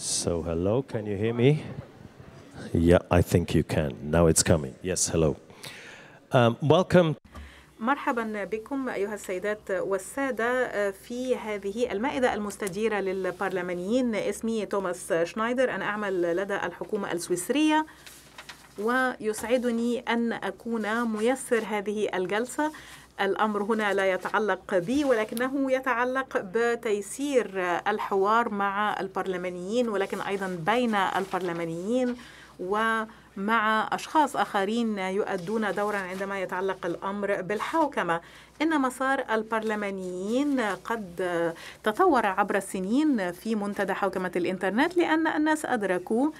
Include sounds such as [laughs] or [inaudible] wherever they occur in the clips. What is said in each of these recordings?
So, hello, can you hear me? Yeah, I think you can. Now it's coming. Yes, hello. Um, welcome. مرحبا بكم أيها السيدات والسادة في هذه المائدة المستديره للبرلمانيين اسمي توماس شنايدر أنا أعمل لدى الحكومة السويسرية ويسعدني أن أكون ميسر هذه الجلسة الأمر هنا لا يتعلق بي ولكنه يتعلق بتيسير الحوار مع البرلمانيين ولكن أيضا بين البرلمانيين ومع أشخاص آخرين يؤدون دورا عندما يتعلق الأمر بالحوكمة. إن مسار البرلمانيين قد تطور عبر السنين في منتدى حوكمة الإنترنت لأن الناس أدركوا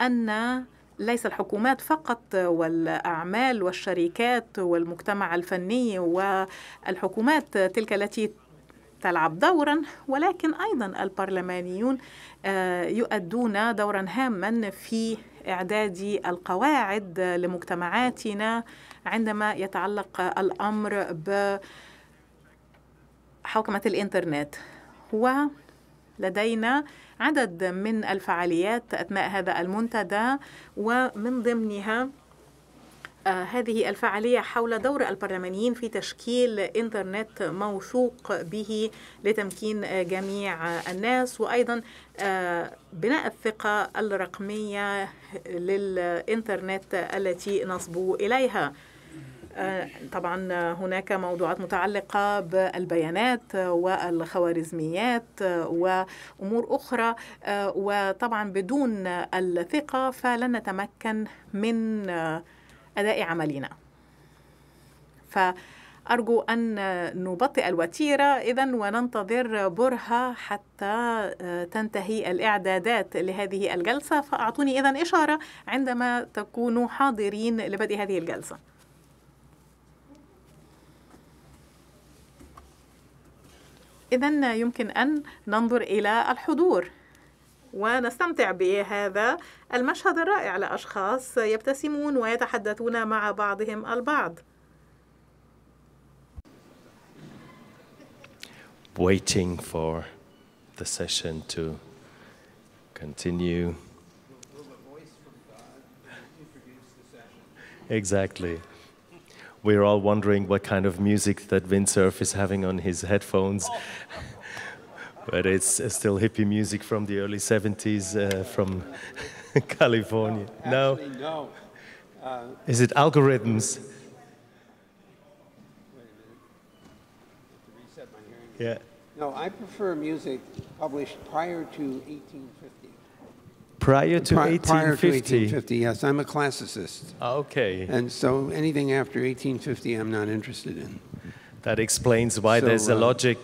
أن ليس الحكومات فقط والأعمال والشركات والمجتمع الفني والحكومات تلك التي تلعب دورا ولكن أيضا البرلمانيون يؤدون دورا هاما في إعداد القواعد لمجتمعاتنا عندما يتعلق الأمر بحوكمة الإنترنت. ولدينا عدد من الفعاليات أثناء هذا المنتدى ومن ضمنها هذه الفعالية حول دور البرلمانيين في تشكيل إنترنت موثوق به لتمكين جميع الناس. وأيضا بناء الثقة الرقمية للإنترنت التي نصبو إليها. طبعا هناك موضوعات متعلقة بالبيانات والخوارزميات وأمور أخرى وطبعا بدون الثقة فلن نتمكن من أداء عملنا. فأرجو أن نبطئ الوتيرة إذا وننتظر برهة حتى تنتهي الإعدادات لهذه الجلسة. فأعطوني إذا إشارة عندما تكونوا حاضرين لبدء هذه الجلسة. إذا يمكن أن ننظر إلى الحضور ونستمتع بهذا المشهد الرائع لأشخاص يبتسمون ويتحدثون مع بعضهم البعض. Waiting for the session to continue. Exactly. We're all wondering what kind of music that Windsurf is having on his headphones. [laughs] but it's still hippie music from the early 70s uh, from [laughs] California. Actually, no. Uh, Is it algorithms? reset my hearing. Yeah. No, I prefer music published prior to 1850. Prior to Pri- Prior to 1850. 1850, yes. I'm a classicist. Okay. And so anything after 1850, I'm not interested in. That explains why So, there's a uh, logic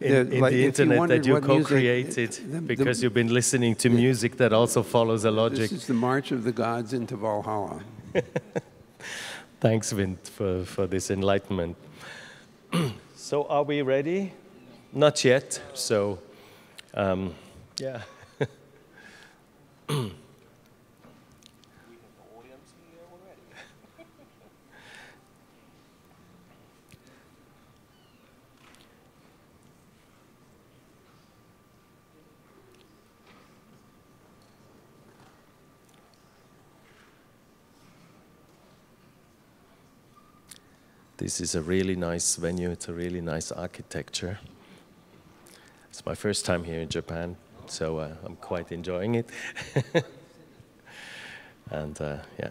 in, the- in like, the if you internet that you co-created the- the- because you've been listening to music that also follows a logic. This is the March of the Gods into Valhalla. [laughs] Thanks, Vint, for, for this enlightenment. [clears throat] so, are we ready? Not yet. So, um, yeah. This is a really nice venue. It's a really nice architecture. It's my first time here in Japan, so uh, I'm quite enjoying it. [laughs] and uh, yeah.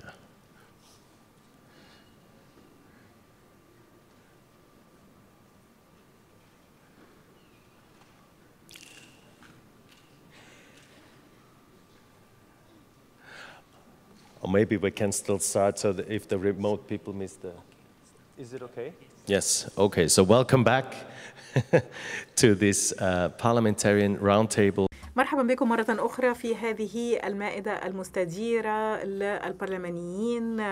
Or maybe we can still start so that if the remote people miss the. Is it okay? Yes, okay. So, welcome back [laughs] to this uh, parliamentarian roundtable. مرحبا بكم مرة أخرى في هذه المائدة المستديرة للبرلمانيين.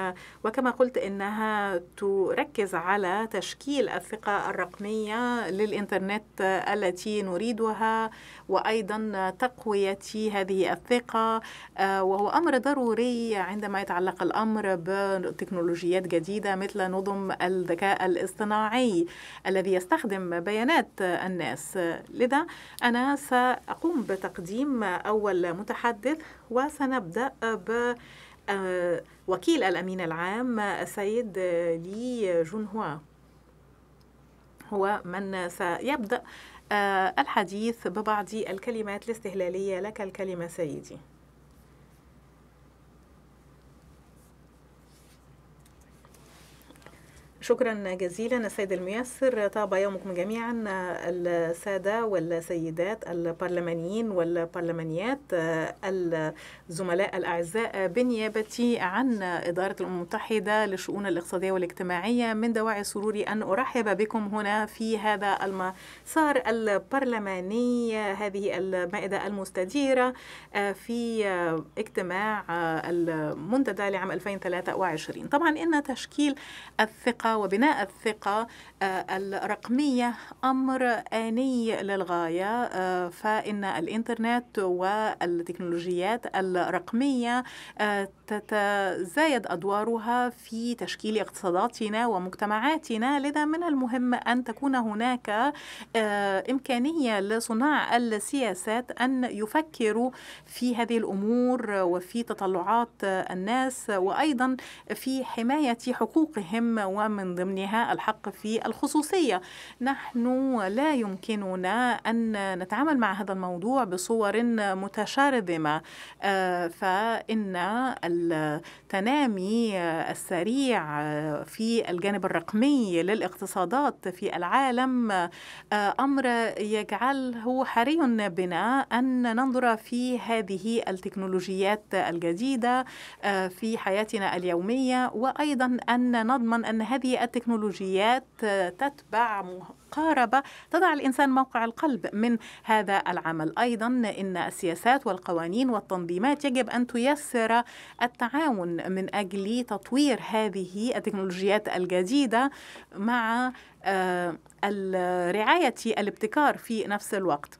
وكما قلت إنها تركز على تشكيل الثقة الرقمية للإنترنت التي نريدها وأيضا تقوية هذه الثقة. وهو أمر ضروري عندما يتعلق الأمر بتكنولوجيات جديدة مثل نظم الذكاء الاصطناعي الذي يستخدم بيانات الناس. لذا أنا سأقوم بتقديم تقديم أول متحدث وسنبدأ ب وكيل الأمين العام السيد لي جونهوا هو من سيبدأ الحديث ببعض الكلمات الاستهلالية. لك الكلمة سيدي. شكرا جزيلا السيد الميسر طاب يومكم جميعا السادة والسيدات البرلمانيين والبرلمانيات الزملاء الأعزاء بالنيابة عن إدارة الأمم المتحدة للشؤون الاقتصادية والاجتماعية. من دواعي سروري أن أرحب بكم هنا في هذا المسار البرلماني. هذه المائدة المستديرة في اجتماع المنتدى لعام 2023 طبعا إن تشكيل الثقة وبناء الثقة آه، الرقمية أمر آني للغاية آه، فإن الإنترنت والتكنولوجيات الرقمية آه، تتزايد أدوارها في تشكيل اقتصاداتنا ومجتمعاتنا. لذا من المهم أن تكون هناك إمكانية لصناع السياسات أن يفكروا في هذه الأمور وفي تطلعات الناس وأيضا في حماية حقوقهم ومن من ضمنها الحق في الخصوصية. نحن لا يمكننا أن نتعامل مع هذا الموضوع بصور متشرذمة آه، فإن التنامي السريع في الجانب الرقمي للاقتصادات في العالم آه، أمر يجعله حري بنا أن ننظر في هذه التكنولوجيات الجديدة آه، في حياتنا اليومية وأيضا أن نضمن أن هذه التكنولوجيات تتبع مقاربة تضع الإنسان موقع القلب من هذا العمل. أيضا إن السياسات والقوانين والتنظيمات يجب أن تيسر التعاون من أجل تطوير هذه التكنولوجيات الجديدة مع آه، الرعاية الابتكار في نفس الوقت.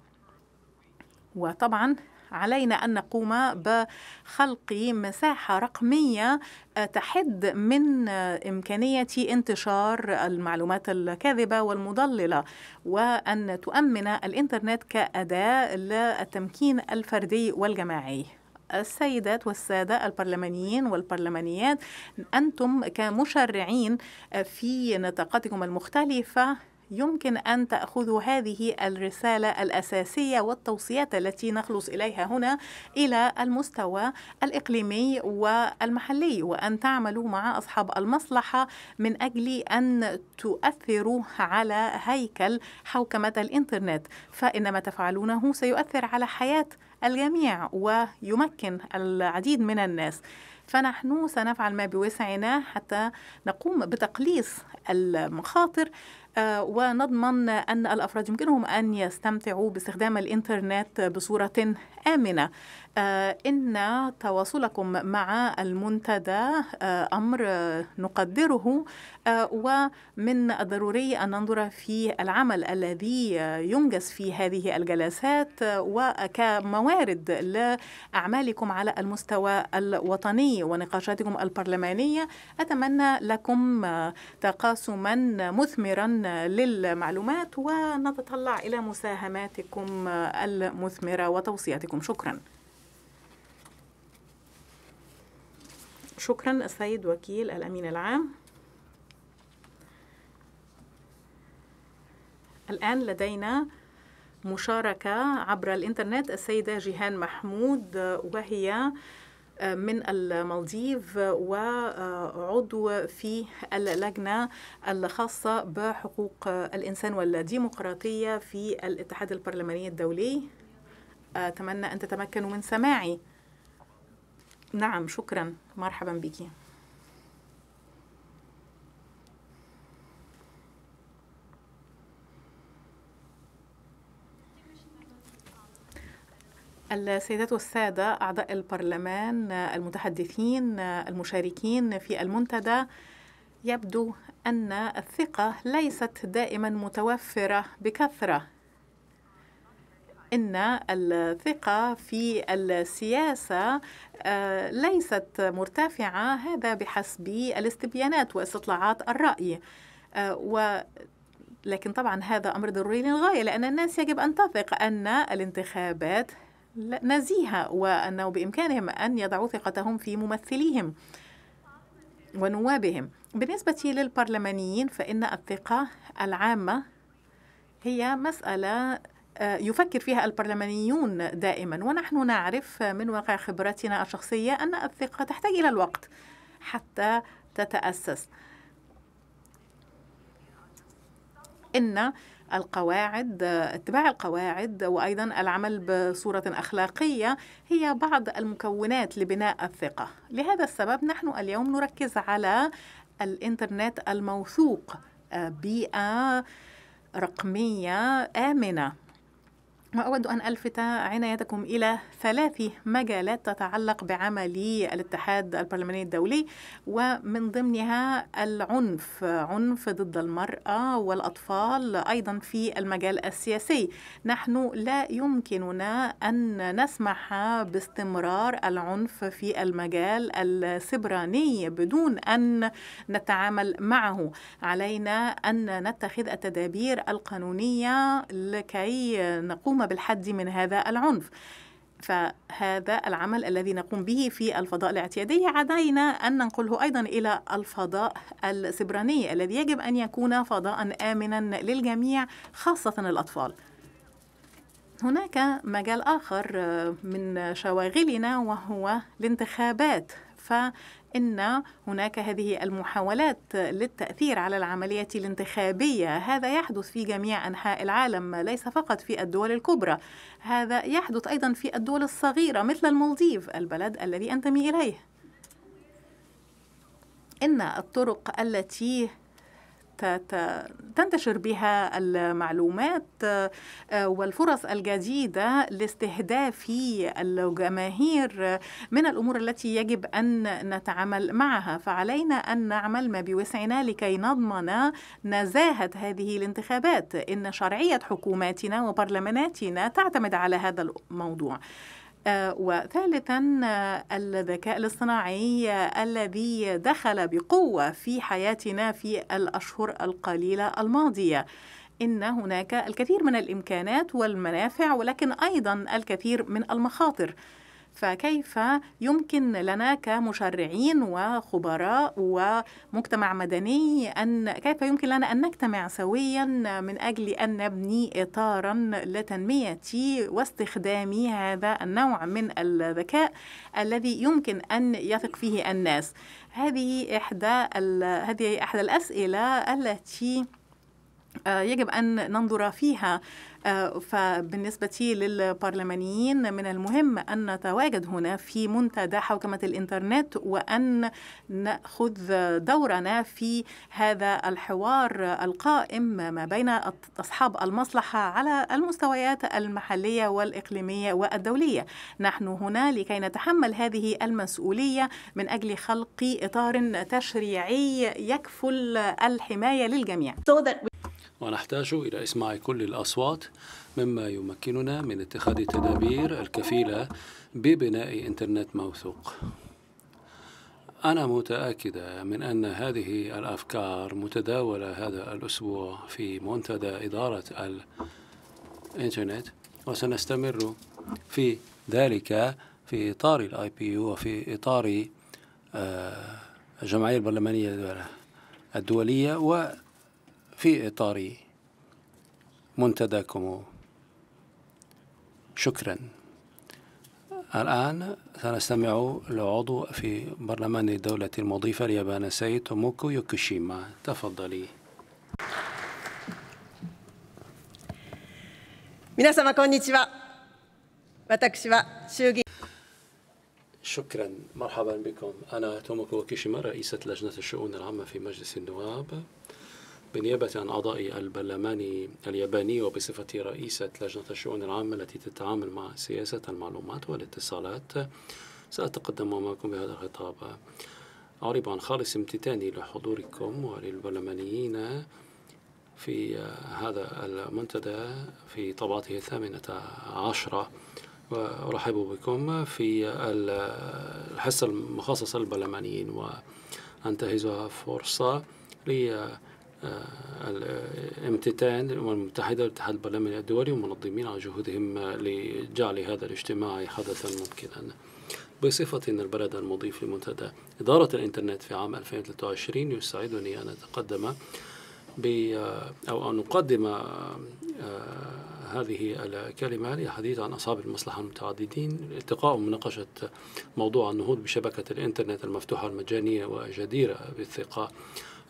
وطبعا علينا أن نقوم بخلق مساحة رقمية آه، تحد من إمكانية انتشار المعلومات الكاذبة والمضللة وأن تؤمن الإنترنت كأداة للتمكين الفردي والجماعي. السيدات والسادة البرلمانيين والبرلمانيات أنتم كمشرعين في نطاقاتكم المختلفة يمكن أن تأخذوا هذه الرسالة الأساسية والتوصيات التي نخلص إليها هنا إلى المستوى الإقليمي والمحلي وأن تعملوا مع أصحاب المصلحة من أجل أن تؤثروا على هيكل حوكمة الإنترنت. فإن ما تفعلونه سيؤثر على حياة الجميع ويمكن العديد من الناس. فنحن سنفعل ما بوسعنا حتى نقوم بتقليص المخاطر ونضمن أن الأفراد يمكنهم أن يستمتعوا باستخدام الإنترنت بصورة آمنة. آه، إن تواصلكم مع المنتدى آه، أمر نقدره ومن الضروري أن ننظر في العمل الذي ينجز في هذه الجلسات وكموارد لأعمالكم على المستوى الوطني ونقاشاتكم البرلمانية. أتمنى لكم تقاسما مثمرا للمعلومات ونتطلع إلى مساهماتكم المثمرة وتوصياتكم. شكرا. شكرا السيد وكيل الأمين العام. الآن لدينا مشاركة عبر الإنترنت السيدة جيهان محمود وهي من المالديف وعضو في اللجنة الخاصة بحقوق الإنسان والديمقراطية في الاتحاد البرلماني الدولي. أتمنى أن تتمكنوا من سماعي. نعم شكرا. مرحبا بك. السيدات والسادة أعضاء البرلمان المتحدثين المشاركين في المنتدى يبدو أن الثقة ليست دائما متوفرة بكثرة. إن الثقة في السياسة آه، ليست مرتفعة هذا بحسب الاستبيانات واستطلاعات الرأي. آه، و لكن طبعا هذا أمر ضروري للغاية لأن الناس يجب أن تثق أن الانتخابات نزيهة وأنه بإمكانهم أن يضعوا ثقتهم في ممثليهم ونوابهم. بالنسبة للبرلمانيين فإن الثقة العامة هي مسألة آه، يفكر فيها البرلمانيون دائما. ونحن نعرف من واقع خبرتنا الشخصية أن الثقة تحتاج إلى الوقت حتى تتأسس. إن القواعد اتباع القواعد وأيضا العمل بصورة أخلاقية هي بعض المكونات لبناء الثقة. لهذا السبب نحن اليوم نركز على الإنترنت الموثوق بيئة رقمية آمنة. وأود أن ألفت عنايتكم إلى ثلاث مجالات تتعلق بعمل الاتحاد البرلماني الدولي ومن ضمنها العنف عنف ضد المرأة والأطفال أيضا في المجال السياسي. نحن لا يمكننا أن نسمح باستمرار العنف في المجال السبراني بدون أن نتعامل معه. علينا أن نتخذ التدابير القانونية لكي نقوم بالحد من هذا العنف. فهذا العمل الذي نقوم به في الفضاء الاعتيادي علينا أن ننقله أيضا إلى الفضاء السبراني الذي يجب أن يكون فضاء آمنا للجميع خاصة الأطفال. هناك مجال آخر من شواغلنا وهو الانتخابات. ف ان هناك هذه المحاولات للتأثير على العملية الانتخابية. هذا يحدث في جميع أنحاء العالم ليس فقط في الدول الكبرى. هذا يحدث أيضا في الدول الصغيرة مثل المالديف البلد الذي أنتمي إليه. إن الطرق التي تنتشر بها المعلومات آه، والفرص الجديدة لاستهداف الجماهير من الأمور التي يجب أن نتعامل معها. فعلينا أن نعمل ما بوسعنا لكي نضمن نزاهة هذه الانتخابات. إن شرعية حكوماتنا وبرلماناتنا تعتمد على هذا الموضوع. وثالثا الذكاء الاصطناعي الذي دخل بقوة في حياتنا في الأشهر القليلة الماضية. إن هناك الكثير من الإمكانات والمنافع ولكن أيضا الكثير من المخاطر. فكيف يمكن لنا كمشرعين وخبراء ومجتمع مدني ان كيف يمكن لنا أن نجتمع سويا من أجل أن نبني اطارا لتنمية واستخدام هذا النوع من الذكاء الذي يمكن أن يثق فيه الناس. هذه إحدى هذه إحدى الأسئلة التي آه، يجب أن ننظر فيها. فبالنسبة للبرلمانيين من المهم أن نتواجد هنا في منتدى حوكمة الإنترنت وأن نأخذ دورنا في هذا الحوار القائم ما بين أصحاب المصلحة على المستويات المحلية والإقليمية والدولية. نحن هنا لكي نتحمل هذه المسؤولية من أجل خلق إطار تشريعي يكفل الحماية للجميع. ونحتاج إلى إسماع كل الأصوات مما يمكننا من اتخاذ التدابير الكفيلة ببناء إنترنت موثوق. أنا متأكدة من أن هذه الأفكار متداولة هذا الأسبوع في منتدى إدارة الإنترنت وسنستمر في ذلك في إطار ال IPU وفي إطار آه، الجمعية البرلمانية الدولية في إطار منتداكم شكرا الآن سنستمع لعضو في برلمان الدولة المضيفة اليابان سيد توموكو يوكوشيما تفضلي 皆様こんにちは私は衆議院 شكرا مرحبا بكم أنا توموكو كيشيما رئيسة لجنة الشؤون العامة في مجلس النواب بنيابة عن أعضاء البرلمان الياباني وبصفتي رئيسة لجنة الشؤون العامة التي تتعامل مع سياسة المعلومات والاتصالات سأتقدم معكم بهذا الخطاب. أعرب عن خالص امتثاني لحضوركم وللبرلمانيين في هذا المنتدى في طبعته الثامنة عشرة. وأرحب بكم في الحصة المخصصة للبرلمانيين وأنتهزها فرصة لي الامتتان الأمم المتحدة والاتحاد البرلماني الدولي ومنظمين على جهودهم لجعل هذا الاجتماع حدثا ممكنا. بصفة البلد المضيف لمنتدى إدارة الإنترنت في عام 2023 يسعدني أن أتقدم ب أو أن أقدم آه، هذه الكلمة للحديث عن أصحاب المصلحة المتعددين التقاء ومناقشة موضوع النهوض بشبكة الإنترنت المفتوحة المجانية وجديرة بالثقة.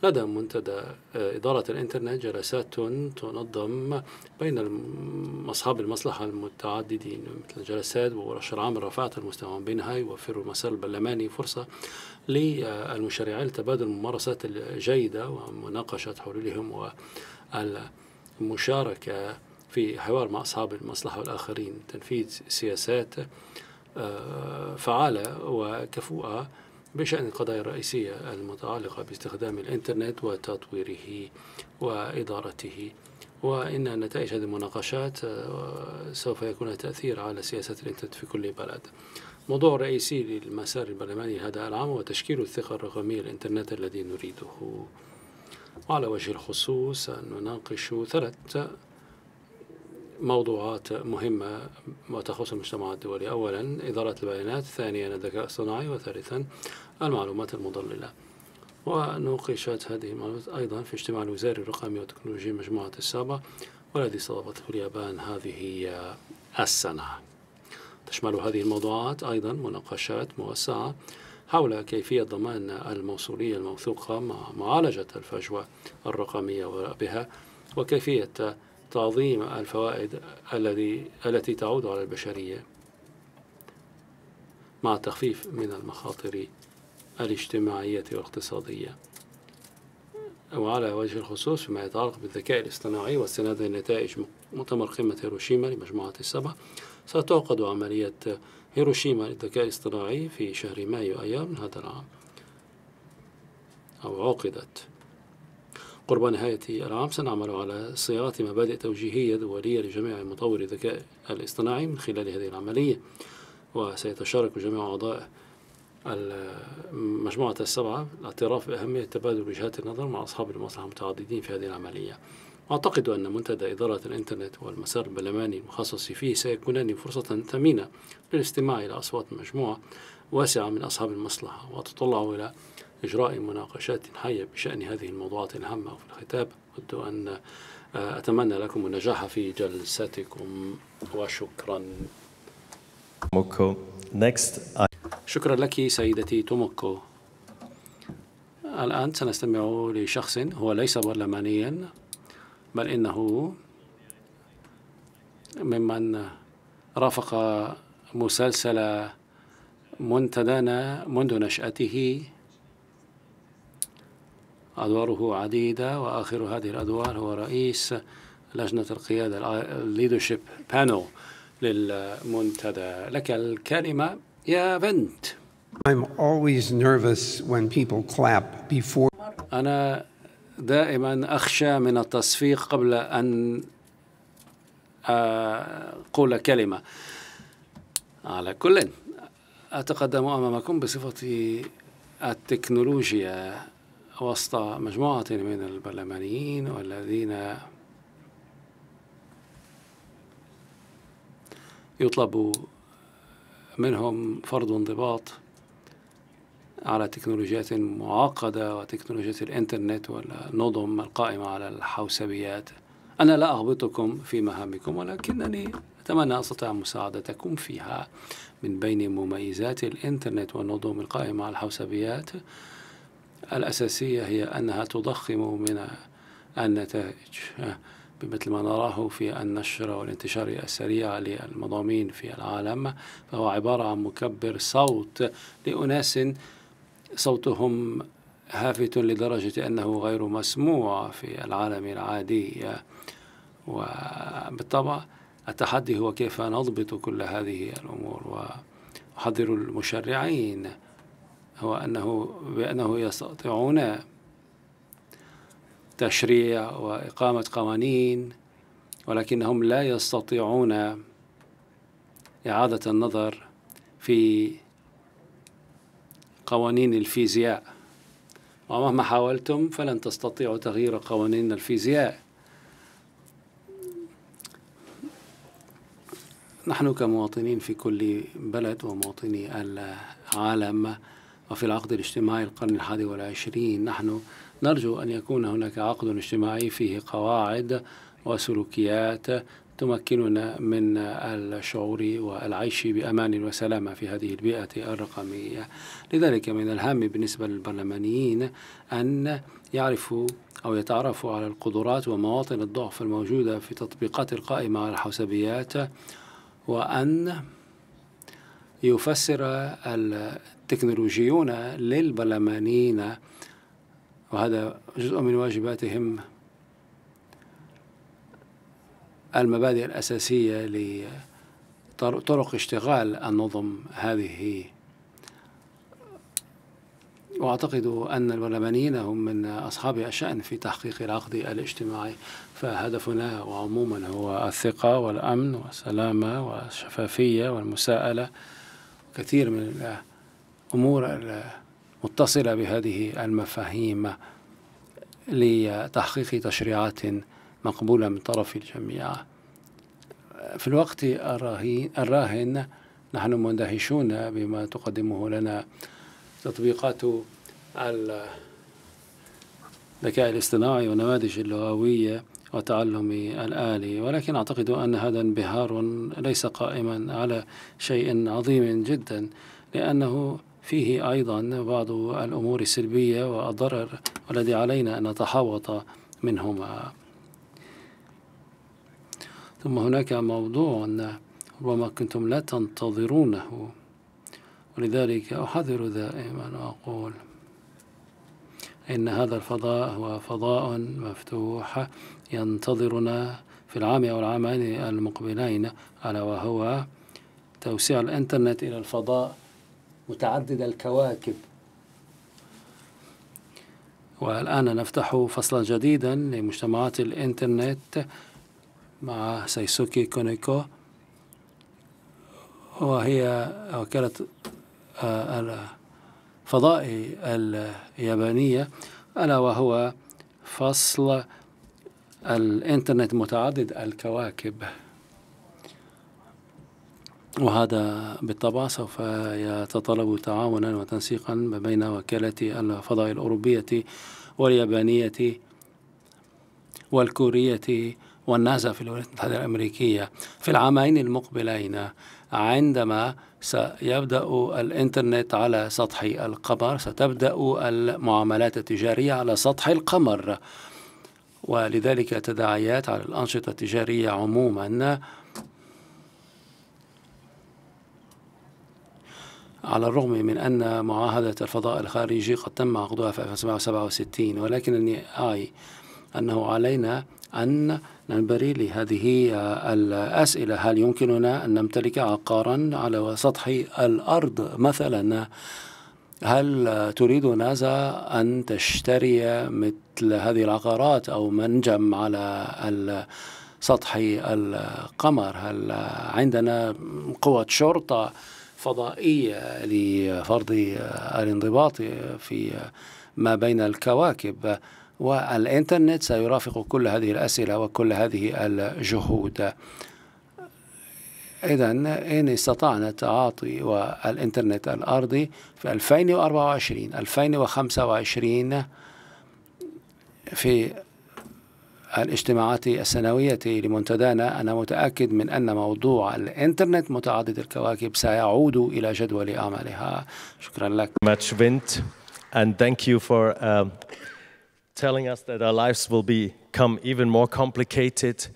لدى منتدى آه، إدارة الإنترنت جلسات تنظم بين أصحاب المصلحة المتعددين مثل جلسات وورش العمل رفعة المستوى بينها يوفر المسار البرلماني فرصة للمشرعين لتبادل الممارسات الجيدة ومناقشة حلولهم والمشاركة في حوار مع أصحاب المصلحة والآخرين تنفيذ سياسات آه، فعالة وكفؤة بشأن القضايا الرئيسية المتعلقة باستخدام الإنترنت وتطويره وإدارته وإن نتائج هذه المناقشات آه، سوف يكون تأثير على سياسة الإنترنت في كل بلد. موضوع رئيسي للمسار البرلماني هذا العام هو تشكيل الثقة الرقمية للإنترنت الذي نريده. وعلى وجه الخصوص نناقش ثلاث موضوعات مهمة وتخص المجتمع الدولي. أولا إدارة البيانات ثانيا الذكاء الاصطناعي وثالثا المعلومات المضللة. ونوقشت هذه المعلومات أيضا في اجتماع الوزاري الرقمي والتكنولوجيا مجموعة السابع والذي استضافته اليابان هذه السنة. تشمل هذه الموضوعات أيضا مناقشات موسعة حول كيفية ضمان الموصولية الموثوقة مع معالجة الفجوة الرقمية بها وكيفية تعظيم الفوائد الذي التي تعود على البشرية مع التخفيف من المخاطر الاجتماعية والاقتصادية. وعلى وجه الخصوص فيما يتعلق بالذكاء الاصطناعي واستناد نتائج مؤتمر قمة هيروشيما لمجموعة السبع ستعقد عملية هيروشيما للذكاء الاصطناعي في شهر مايو أيام من هذا العام. أو عقدت. قرب نهاية العام سنعمل على صياغة مبادئ توجيهية دولية لجميع مطوري الذكاء الاصطناعي من خلال هذه العملية. وسيتشارك جميع أعضاء المجموعة السبعة الاعتراف بأهمية تبادل وجهات النظر مع أصحاب المصلحة المتعددين في هذه العملية. أعتقد أن منتدى إدارة الإنترنت والمسار البرلماني المخصص فيه سيكونان فرصة ثمينة للاستماع إلى أصوات مجموعة واسعة من أصحاب المصلحة وأتطلع إلى إجراء مناقشات حية بشأن هذه الموضوعات الهامة. وفي الختام أود أن آه، أتمنى لكم النجاح في جلساتكم وشكرا. Next شكرا لك سيدتي توموكو. الآن سنستمع لشخص هو ليس برلمانيا بل إنه ممن رافق مسلسل منتدانا منذ نشأته. أدواره عديدة وآخر هذه الأدوار هو رئيس لجنة القيادة ال Leadership Panel للمنتدى. لك الكلمة. يا بنت. I'm always nervous when people clap before. أنا دائما أخشى من التصفيق قبل أن أقول كلمة. على كل أتقدم أمامكم بصفتي التكنولوجيا وسط مجموعة من البرلمانيين والذين يطلب منهم فرض انضباط على تكنولوجيات معقدة وتكنولوجيا الإنترنت والنظم القائمة على الحوسبيات. أنا لا أغبطكم في مهامكم ولكنني أتمنى أستطيع مساعدتكم فيها. من بين مميزات الإنترنت والنظم القائمة على الحوسبيات الأساسية هي أنها تضخم من النتائج. بمثل ما نراه في النشر والانتشار السريع للمضامين في العالم فهو عبارة عن مكبر صوت لأناس صوتهم هافت لدرجة أنه غير مسموع في العالم العادي. وبالطبع التحدي هو كيف نضبط كل هذه الأمور. وأحذر المشرعين هو أنه بأنه يستطيعون تشريع وإقامة قوانين ولكنهم لا يستطيعون إعادة النظر في قوانين الفيزياء. ومهما حاولتم فلن تستطيعوا تغيير قوانين الفيزياء. نحن كمواطنين في كل بلد ومواطني العالم وفي العقد الاجتماعي القرن الحادي والعشرين نحن نرجو أن يكون هناك عقد اجتماعي فيه قواعد وسلوكيات تمكننا من الشعور والعيش بأمان وسلامة في هذه البيئة الرقمية. لذلك من الهام بالنسبة للبرلمانيين أن يعرفوا أو يتعرفوا على القدرات ومواطن الضعف الموجودة في تطبيقات القائمة على الحوسبيات وأن يفسر التكنولوجيون للبرلمانيين وهذا جزء من واجباتهم المبادئ الأساسية لطرق اشتغال النظم هذه. وأعتقد أن البرلمانيين هم من أصحاب الشأن في تحقيق العقد الاجتماعي. فهدفنا وعموما هو الثقة والأمن والسلامة والشفافية والمساءلة. كثير من الأمور المتصلة بهذه المفاهيم لتحقيق تشريعات مقبولة من طرف الجميع. في الوقت الراهن نحن مندهشون بما تقدمه لنا تطبيقات الذكاء الاصطناعي والنماذج اللغوية وتعلم الآلي ولكن أعتقد أن هذا انبهار ليس قائما على شيء عظيم جدا لأنه فيه أيضا بعض الأمور السلبية والضرر والذي علينا أن نتحوط منهما. ثم هناك موضوع ربما كنتم لا تنتظرونه ولذلك أحذر دائما وأقول إن هذا الفضاء هو فضاء مفتوح ينتظرنا في العام أو العامين المقبلين ألا وهو توسيع الإنترنت إلى الفضاء. متعدد الكواكب. والآن نفتح فصلا جديدا لمجتمعات الإنترنت مع سايسوكي كونيكو وهي وكالة الفضاء اليابانية ألا وهو فصل الإنترنت متعدد الكواكب. وهذا بالطبع سوف يتطلب تعاونا وتنسيقا ما بين وكالة الفضاء الأوروبية واليابانية والكورية والناسا في الولايات المتحدة الأمريكية. في العامين المقبلين عندما سيبدأ الإنترنت على سطح القمر ستبدأ المعاملات التجارية على سطح القمر ولذلك تداعيات على الأنشطة التجارية عموما على الرغم من أن معاهدة الفضاء الخارجي قد تم عقدها في 1967 ولكنني أعي أنه علينا أن ننبري لهذه الأسئلة. هل يمكننا أن نمتلك عقارا على سطح الأرض مثلا؟ هل تريد نازا أن تشتري مثل هذه العقارات أو منجم على سطح القمر؟ هل عندنا قوة شرطة فضائية لفرض الانضباط في ما بين الكواكب والإنترنت. سيرافق كل هذه الأسئلة وكل هذه الجهود. إذا إن استطعنا التعاطي والإنترنت الأرضي في 2024 2025 في الاجتماعات السنوية لمنتدانا أنا متأكد من أن موضوع الإنترنت متعدد الكواكب سيعود إلى جدول أعمالها شكرا لك much Vint and thank you for um, telling us that our lives will become even more complicated.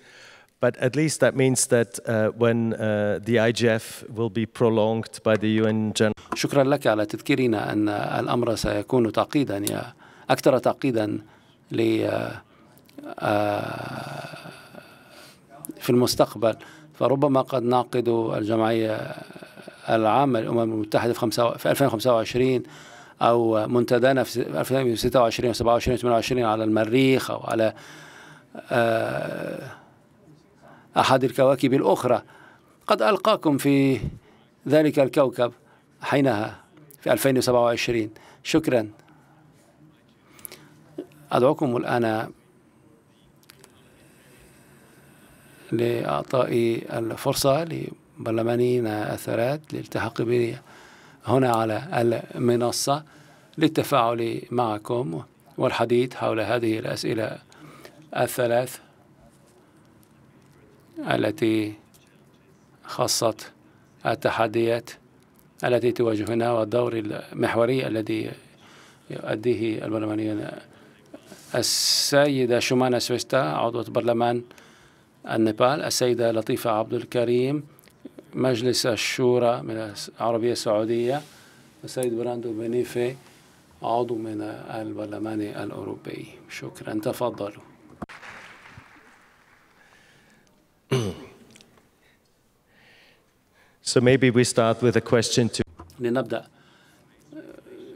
But at least that means that uh, when uh, the IGF will be prolonged by the UN General شكرا لك على تذكيرنا أن الأمر سيكون تعقيدا يا أكثر تعقيدا ل في المستقبل. فربما قد نعقد الجمعية العامة للأمم المتحدة في 2025 أو منتدانا في 2026 و 27 و 28 على المريخ أو على أحد الكواكب الأخرى. قد ألقاكم في ذلك الكوكب حينها في 2027 شكرا. أدعوكم الآن لإعطاء الفرصة لبرلمانيين الثلاث للالتحاق بي هنا على المنصة للتفاعل معكم والحديث حول هذه الأسئلة الثلاث التي خصت التحديات التي تواجهنا والدور المحوري الذي يؤديه البرلمانيون السيدة سومانا شريستا عضوة برلمان النيبال السيدة لطيفة عبد الكريم مجلس الشورى من العربية السعودية السيد براندو بنيفي عضو من البرلمان الأوروبي. شكرا. تفضلوا. So maybe we start with a question to لنبدأ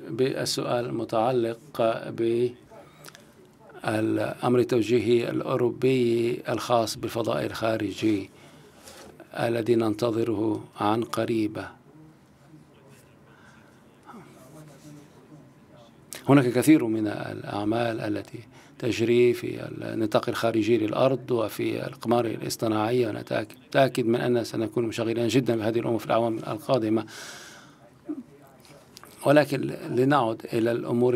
بالسؤال المتعلق بالأمر التوجيهي الأوروبي الخاص بالفضاء الخارجي الذي ننتظره عن قريب هناك كثير من الأعمال التي تجري في النطاق الخارجي للأرض وفي الأقمار الاصطناعية ونتأكد من أننا سنكون مشغلين جدا بهذه الأمور في الأعوام القادمة. ولكن لنعد إلى الأمور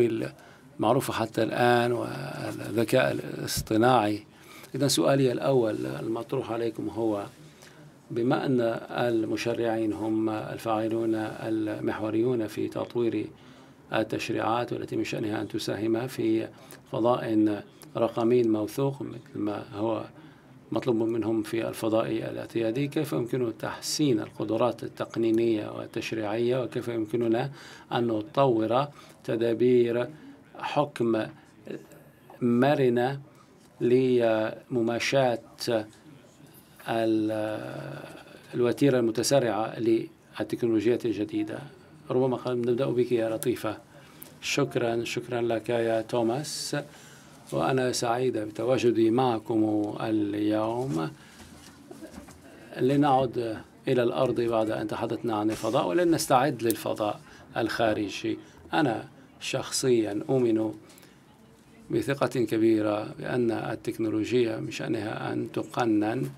المعروفة حتى الآن والذكاء الاصطناعي. إذا سؤالي الأول المطروح عليكم هو بما أن المشرعين هم الفاعلون المحوريون في تطوير التشريعات والتي من شأنها أن تساهم في فضاء رقمي موثوق مثل ما هو مطلوب منهم في الفضاء الاعتيادي كيف يمكن تحسين القدرات التقنينية والتشريعية؟ وكيف يمكننا أن نطور تدابير حكم مرنة لمماشاة الوتيرة المتسارعة للتكنولوجيات الجديدة ربما نبدأ بك يا لطيفة. شكرا شكرا لك يا توماس. وأنا سعيدة بتواجدي معكم اليوم. لنعد إلى الأرض بعد أن تحدثنا عن الفضاء ولن نستعد للفضاء الخارجي. أنا شخصيا أؤمن بثقة كبيرة بأن التكنولوجيا من شأنها أن تقنن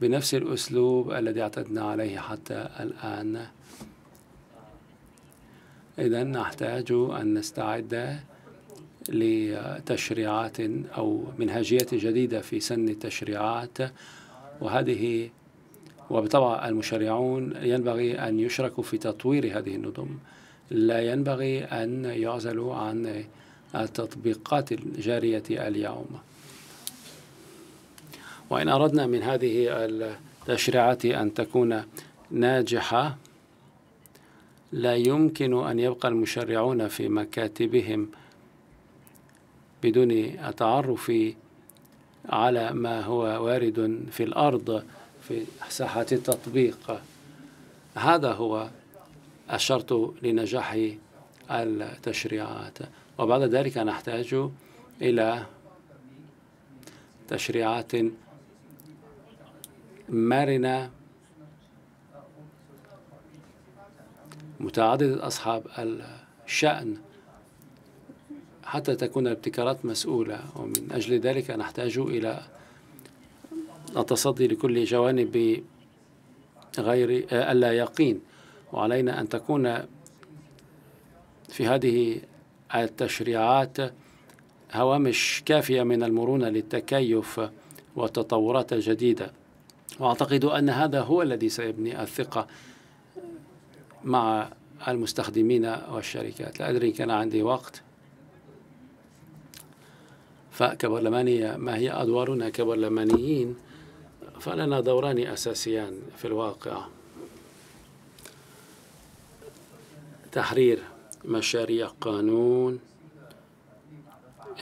بنفس الأسلوب الذي اعتدنا عليه حتى الآن. إذا نحتاج أن نستعد لتشريعات أو منهجيات جديدة في سن التشريعات وهذه وبطبع المشرعون ينبغي أن يشركوا في تطوير هذه النظم. لا ينبغي أن يعزلوا عن التطبيقات الجارية اليوم. وإن أردنا من هذه التشريعات أن تكون ناجحة لا يمكن أن يبقى المشرعون في مكاتبهم بدون التعرف على ما هو وارد في الأرض في ساحة التطبيق. هذا هو الشرط لنجاح التشريعات. وبعد ذلك نحتاج إلى تشريعات مرنة متعددة أصحاب الشأن حتى تكون الابتكارات مسؤولة. ومن أجل ذلك نحتاج إلى التصدي لكل جوانب غير اللا يقين وعلينا أن تكون في هذه التشريعات هوامش كافية من المرونة للتكيف والتطورات الجديدة. وأعتقد أن هذا هو الذي سيبني الثقة مع المستخدمين والشركات. لا أدري كان عندي وقت. فكبرلمانية ما هي أدوارنا كبرلمانيين؟ فلنا دوران أساسيان في الواقع. تحرير مشاريع قانون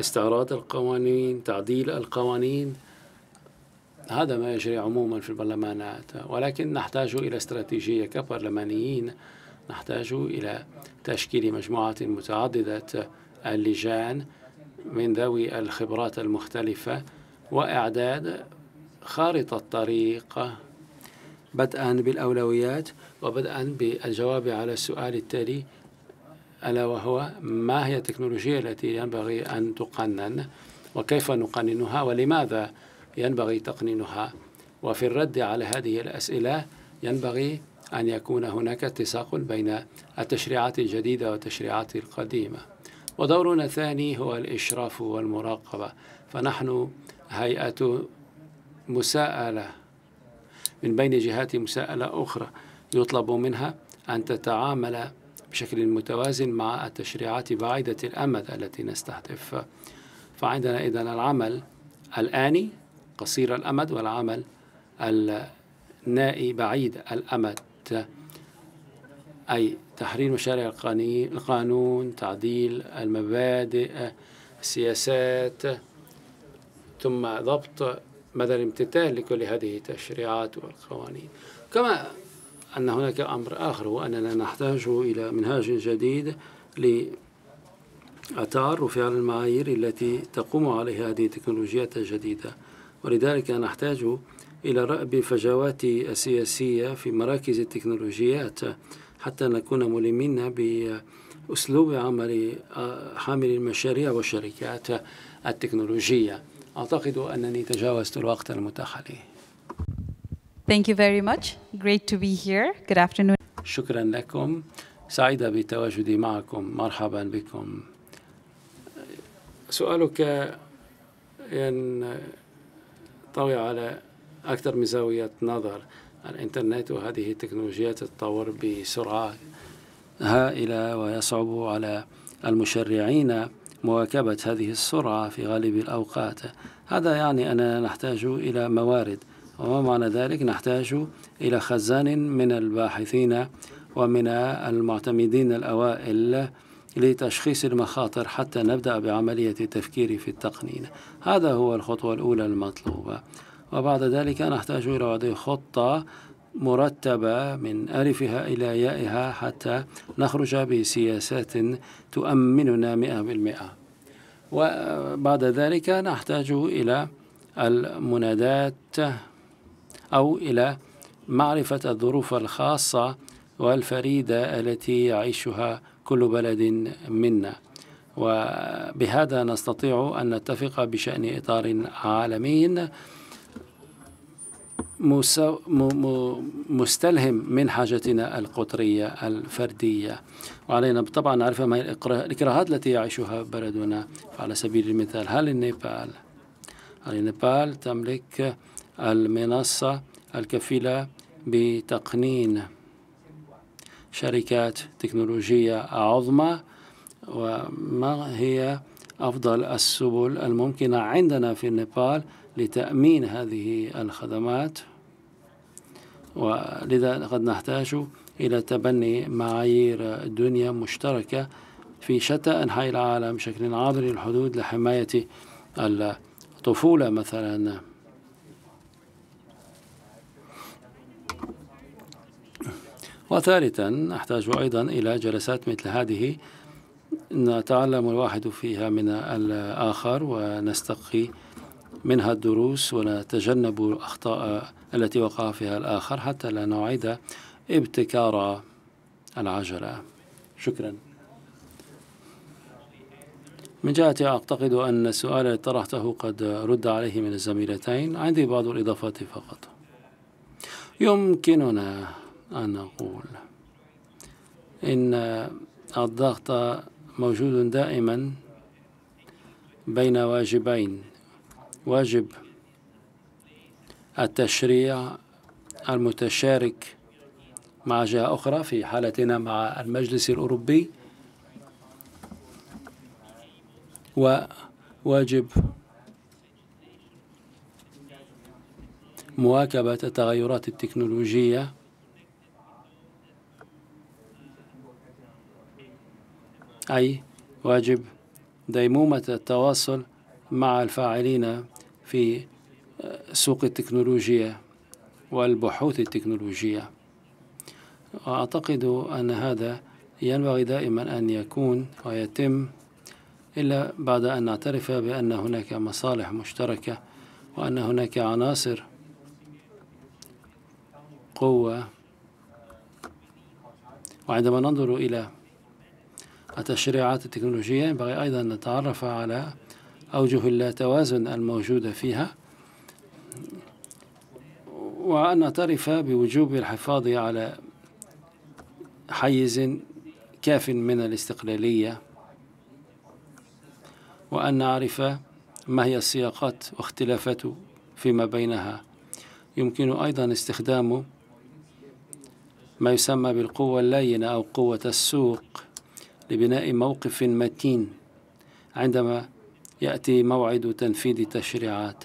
استعراض القوانين تعديل القوانين. هذا ما يجري عموما في البرلمانات. ولكن نحتاج إلى استراتيجية كبرلمانيين. نحتاج إلى تشكيل مجموعة متعددة اللجان من ذوي الخبرات المختلفة وإعداد خارطة طريق بدءا بالأولويات. وبدءا بالجواب على السؤال التالي ألا وهو ما هي التكنولوجيا التي ينبغي أن تقنن وكيف نقننها ولماذا ينبغي تقنينها؟ وفي الرد على هذه الأسئلة ينبغي أن يكون هناك اتساق بين التشريعات الجديدة والتشريعات القديمة. ودورنا الثاني هو الإشراف والمراقبة. فنحن هيئة مساءلة من بين جهات مساءلة أخرى. يطلب منها أن تتعامل بشكل متوازن مع التشريعات بعيدة الأمد التي نستهدف. فعندنا إذن العمل الآني قصير الأمد والعمل النائي بعيد الأمد. أي تحرير مشاريع القانون تعديل المبادئ السياسات ثم ضبط مدى الامتثال لكل هذه التشريعات والقوانين. كما أن هناك أمر آخر هو أننا نحتاج إلى منهاج جديد للتعرف على المعايير التي تقوم عليها هذه التكنولوجيات الجديدة. ولذلك نحتاج إلى رأب الفجوات السياسية في مراكز التكنولوجيات حتى نكون ملمين بأسلوب عمل حامل المشاريع والشركات التكنولوجية. أعتقد أنني تجاوزت الوقت المتاح لي. Thank you very much. Great to be here. Good afternoon. شكرا لكم سعيدة بتواجدي معكم مرحبا بكم سؤالك ينطوي على أكثر من زاوية نظر الإنترنت وهذه التكنولوجيات تتطور بسرعة هائلة ويصعب على المشرعين مواكبة هذه السرعة في غالب الأوقات هذا يعني أننا نحتاج إلى موارد وما معنى ذلك نحتاج إلى خزان من الباحثين ومن المعتمدين الأوائل لتشخيص المخاطر حتى نبدأ بعملية التفكير في التقنين. هذا هو الخطوة الأولى المطلوبة. وبعد ذلك نحتاج إلى وضع خطة مرتبة من ألفها إلى يائها حتى نخرج بسياسات تؤمننا مئة بالمئة. وبعد ذلك نحتاج إلى المنادات أو إلى معرفة الظروف الخاصة والفريدة التي يعيشها كل بلد منا. وبهذا نستطيع أن نتفق بشأن إطار عالمي مستلهم من حاجتنا القطرية الفردية. وعلينا طبعا نعرف ما هي الإكراهات التي يعيشها بلدنا. على سبيل المثال هل النيبال هل النيبال تملك المنصة الكفيلة بتقنين شركات تكنولوجية عظمى وما هي أفضل السبل الممكنة عندنا في النيبال لتأمين هذه الخدمات؟ ولذا قد نحتاج إلى تبني معايير دنيا مشتركة في شتى أنحاء العالم بشكل عابر الحدود لحماية الطفولة مثلا. وثالثا نحتاج أيضا إلى جلسات مثل هذه. نتعلم الواحد فيها من الآخر ونستقي منها الدروس ونتجنب الأخطاء التي وقع فيها الآخر حتى لا نعيد ابتكار العجلة. شكرا. من جهتي أعتقد أن السؤال الذي طرحته قد رد عليه من الزميلتين عندي بعض الإضافات فقط. يمكننا أن نقول إن الضغط موجود دائما بين واجبين. واجب التشريع المتشارك مع جهة أخرى في حالتنا مع المجلس الأوروبي وواجب مواكبة التغيرات التكنولوجية أي واجب. ديمومة التواصل مع الفاعلين في سوق التكنولوجيا والبحوث التكنولوجية. وأعتقد أن هذا ينبغي دائما أن يكون ويتم إلا بعد أن نعترف بأن هناك مصالح مشتركة وأن هناك عناصر قوة. وعندما ننظر إلى التشريعات التكنولوجية ينبغي أيضا أن نتعرف على أوجه التوازن الموجودة فيها وأن نعترف بوجوب الحفاظ على حيز كاف من الاستقلالية وأن نعرف ما هي السياقات واختلافات فيما بينها. يمكن أيضا استخدام ما يسمى بالقوة اللينة أو قوة السوق لبناء موقف متين عندما يأتي موعد تنفيذ تشريعات.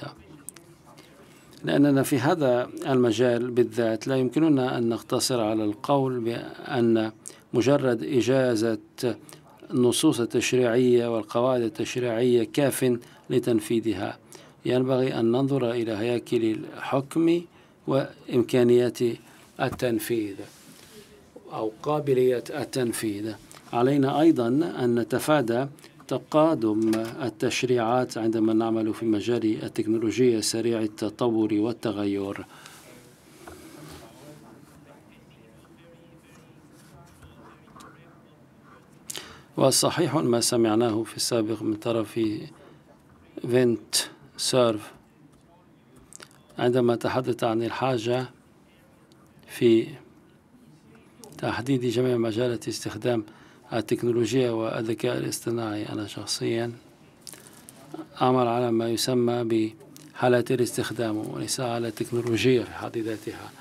لأننا في هذا المجال بالذات لا يمكننا أن نقتصر على القول بأن مجرد إجازة النصوص التشريعية والقواعد التشريعية كاف لتنفيذها. ينبغي أن ننظر إلى هياكل الحكم وإمكانيات التنفيذ أو قابلية التنفيذ. علينا أيضا أن نتفادى تقادم التشريعات عندما نعمل في مجال التكنولوجيا سريع التطور والتغير. وصحيح ما سمعناه في السابق من طرف فينت سيرف. عندما تحدث عن الحاجة في تحديد جميع مجالات استخدام التكنولوجيا والذكاء الاصطناعي. أنا شخصيا أعمل على ما يسمى بحالات الاستخدام وليس على التكنولوجيا في حد ذاتها.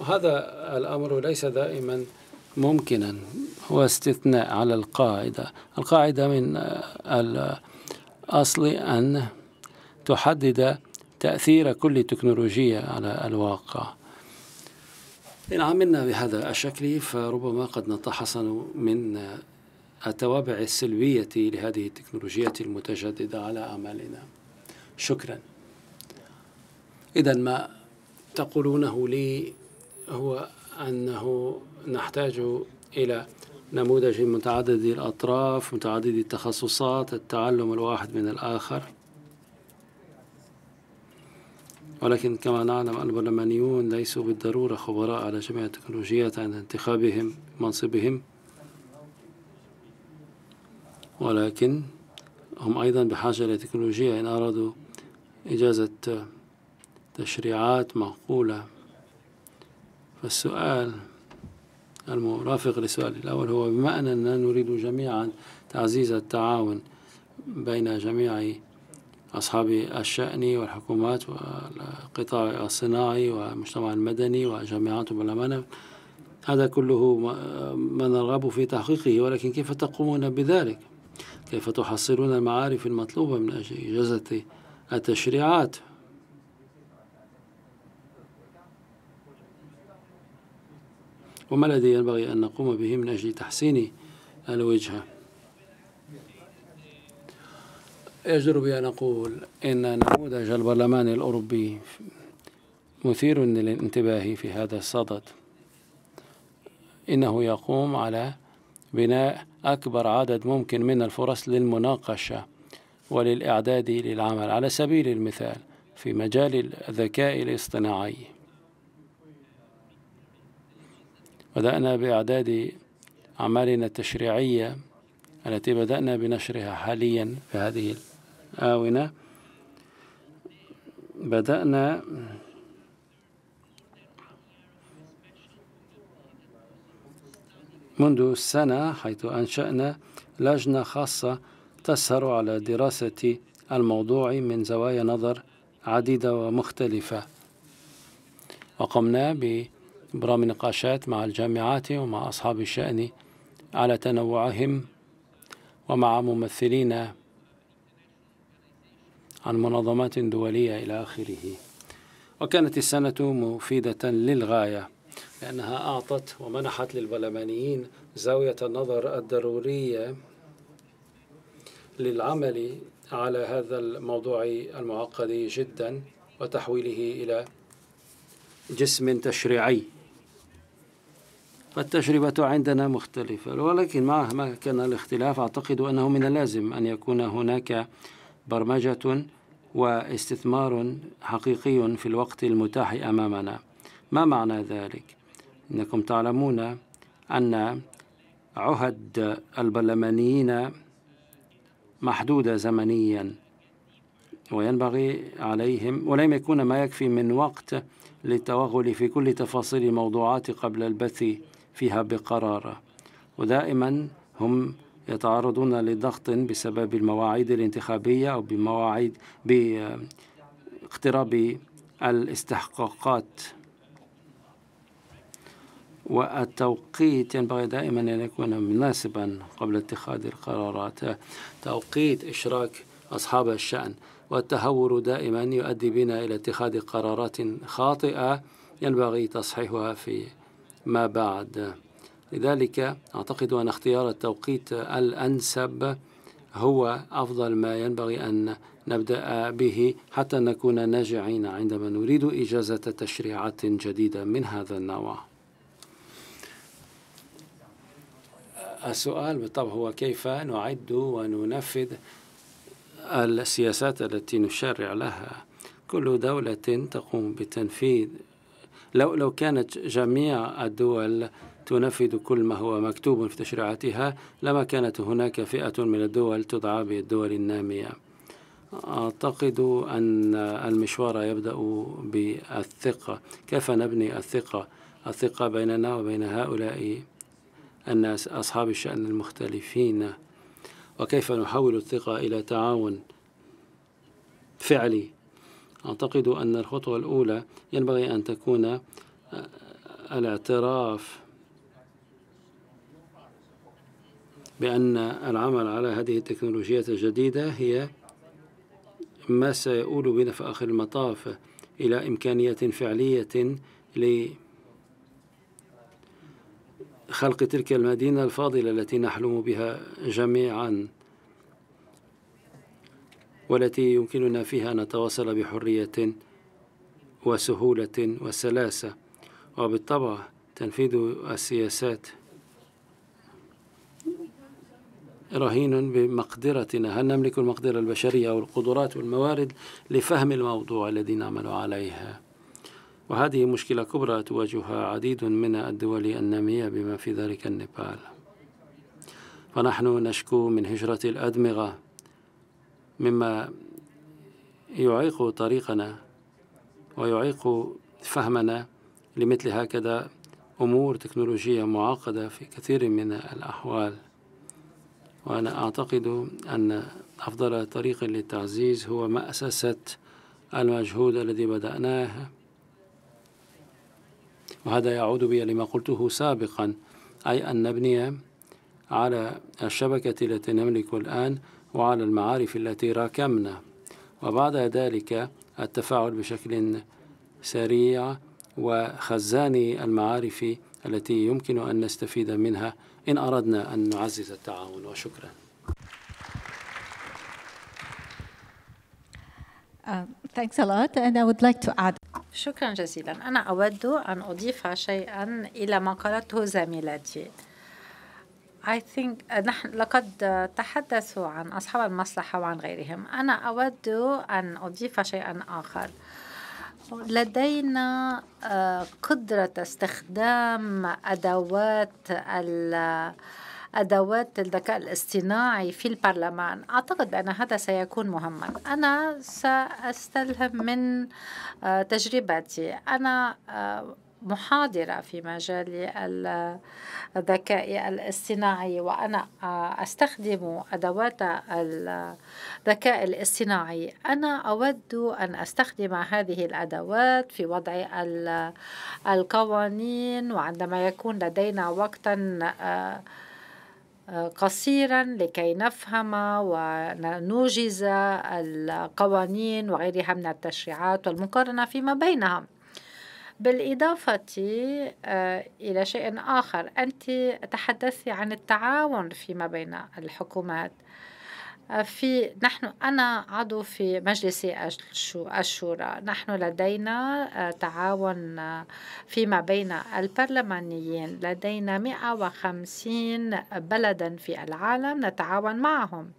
وهذا الأمر ليس دائما ممكنا هو استثناء على القاعدة. القاعدة من الأصل أن تحدد تأثير كل تكنولوجيا على الواقع. إن عملنا بهذا الشكل فربما قد نتحصن من التوابع السلبية لهذه التكنولوجيات المتجددة على أعمالنا. شكرا. إذا ما تقولونه لي هو أنه نحتاج إلى نموذج متعدد الأطراف متعدد التخصصات التعلم الواحد من الآخر. ولكن كما نعلم البرلمانيون ليسوا بالضرورة خبراء على جميع التكنولوجيات عند انتخابهم منصبهم. ولكن هم أيضا بحاجة إلى تكنولوجيا إن أرادوا إجازة تشريعات معقولة فالسؤال المرافق للسؤال الأول هو بما أننا نريد جميعا تعزيز التعاون بين جميع أصحاب الشأن والحكومات والقطاع الصناعي والمجتمع المدني وجامعات البرلمان هذا كله ما نرغب في تحقيقه ولكن كيف تقومون بذلك؟ كيف تحصلون المعارف المطلوبة من أجل إجازة التشريعات؟ وما الذي ينبغي أن نقوم به من أجل تحسين الوجهة يجدر بي أن أقول إن نموذج البرلمان الأوروبي مثير للانتباه في هذا الصدد. إنه يقوم على بناء أكبر عدد ممكن من الفرص للمناقشة وللإعداد للعمل. على سبيل المثال في مجال الذكاء الاصطناعي. بدأنا بإعداد أعمالنا التشريعية التي بدأنا بنشرها حاليا في هذه الآونة. بدأنا منذ السنة حيث أنشأنا لجنة خاصة تسهر على دراسة الموضوع من زوايا نظر عديدة ومختلفة. وقمنا بإبرام نقاشات مع الجامعات ومع أصحاب الشأن على تنوعهم ومع ممثلين عن منظمات دولية إلى آخره. وكانت السنة مفيدة للغاية. لأنها أعطت ومنحت للبرلمانيين زاوية النظر الضرورية للعمل على هذا الموضوع المعقد جدا وتحويله إلى جسم تشريعي فالتجربة عندنا مختلفة ولكن مهما كان الاختلاف أعتقد أنه من اللازم أن يكون هناك برمجة واستثمار حقيقي في الوقت المتاح أمامنا ما معنى ذلك؟ إنكم تعلمون أن عهد البرلمانيين محدودة زمنيا وينبغي عليهم ولم يكون ما يكفي من وقت للتوغل في كل تفاصيل الموضوعات قبل البث فيها بقرار. ودائما هم يتعرضون لضغط بسبب المواعيد الانتخابية أو بمواعيد باقتراب الاستحقاقات. والتوقيت ينبغي دائما أن يكون مناسبا قبل اتخاذ القرارات. توقيت إشراك أصحاب الشأن والتهور دائما يؤدي بنا إلى اتخاذ قرارات خاطئة ينبغي تصحيحها في ما بعد. لذلك أعتقد أن اختيار التوقيت الأنسب هو أفضل ما ينبغي أن نبدأ به حتى نكون ناجعين عندما نريد إجازة تشريعات جديدة من هذا النوع. السؤال بالطبع هو كيف نعد وننفذ السياسات التي نشرع لها؟ كل دولة تقوم بتنفيذ. لو لو كانت جميع الدول تنفذ كل ما هو مكتوب في تشريعاتها لما كانت هناك فئة من الدول تدعى بالدول النامية. أعتقد أن المشوار يبدأ بالثقة. كيف نبني الثقة؟ الثقة بيننا وبين هؤلاء الناس أصحاب الشأن المختلفين وكيف نحول الثقة إلى تعاون فعلي. أعتقد أن الخطوة الأولى ينبغي أن تكون الاعتراف بأن العمل على هذه التكنولوجيات الجديدة هي ما سيؤول بنا في آخر المطاف إلى إمكانية فعلية لخلق تلك المدينة الفاضلة التي نحلم بها جميعا والتي يمكننا فيها أن نتواصل بحرية وسهولة وسلاسة وبالطبع تنفيذ السياسات. رهين بمقدرتنا. هل نملك المقدرة البشرية أو القدرات والموارد لفهم الموضوع الذي نعمل عليها؟ وهذه مشكلة كبرى تواجهها عديد من الدول النامية بما في ذلك النيبال. فنحن نشكو من هجرة الأدمغة مما يعيق طريقنا ويعيق فهمنا لمثل هكذا أمور تكنولوجية معقدة في كثير من الأحوال. وأنا أعتقد أن أفضل طريق للتعزيز هو مأسسة المجهود الذي بدأناه وهذا يعود بي لما قلته سابقا أي أن نبني على الشبكة التي نملك الآن وعلى المعارف التي راكمنا. وبعد ذلك التفاعل بشكل سريع وخزان المعارف التي يمكن أن نستفيد منها إن أردنا أن نعزز التعاون. وشكرا. Thanks a lot, and I would like to add. شكرا جزيلا. أنا أود أن أضيف شيئا إلى ما قالته زميلتي. I think نحن لقد تحدثوا عن أصحاب المصلحة وعن غيرهم. أنا أود أن أضيف شيئا آخر. لدينا قدرة استخدام أدوات أدوات الذكاء الاصطناعي في البرلمان. أعتقد بأن هذا سيكون مهما. أنا سأستلهم من تجربتي. أنا محاضرة في مجال الذكاء الاصطناعي وأنا أستخدم أدوات الذكاء الاصطناعي. أنا أود أن أستخدم هذه الأدوات في وضع القوانين وعندما يكون لدينا وقتا قصيرا لكي نفهم ونوجز القوانين وغيرها من التشريعات والمقارنة فيما بينها بالإضافة إلى شيء آخر. أنت تحدثت عن التعاون فيما بين الحكومات. في نحن أنا عضو في مجلس الشورى. نحن لدينا تعاون فيما بين البرلمانيين. لدينا 150 بلدا في العالم نتعاون معهم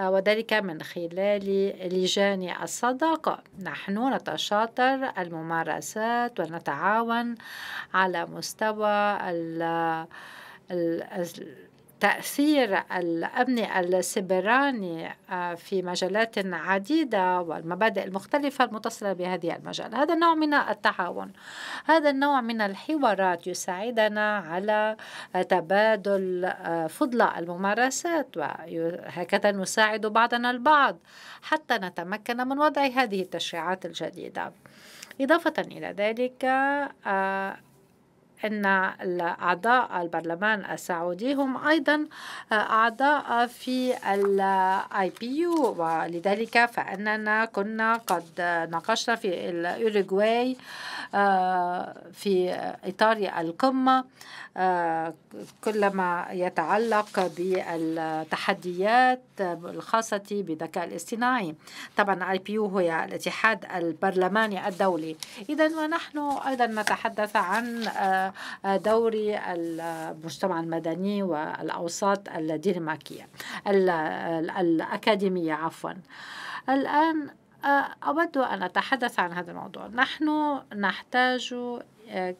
وذلك من خلال لجان الصداقة. نحن نتشاطر الممارسات ونتعاون على مستوى تأثير الأمن السبراني آه، في مجالات عديدة والمبادئ المختلفة المتصلة بهذه المجال. هذا النوع من التعاون هذا النوع من الحوارات يساعدنا على تبادل آه، فضلى الممارسات وهكذا نساعد بعضنا البعض حتى نتمكن من وضع هذه التشريعات الجديدة. إضافة إلى ذلك آه، أن أعضاء البرلمان السعودي هم أيضا أعضاء في ال IPU ولذلك فإننا كنا قد ناقشنا في الأوروغواي آه، في إطار القمة كل ما يتعلق بالتحديات الخاصة بالذكاء الاصطناعي. طبعا اي بي يو هو الاتحاد البرلماني الدولي. إذا ونحن أيضا نتحدث عن آه، دور المجتمع المدني والأوساط الدنماركية الأكاديمية عفوا. الآن آه، أود أن أتحدث عن هذا الموضوع. نحن نحتاج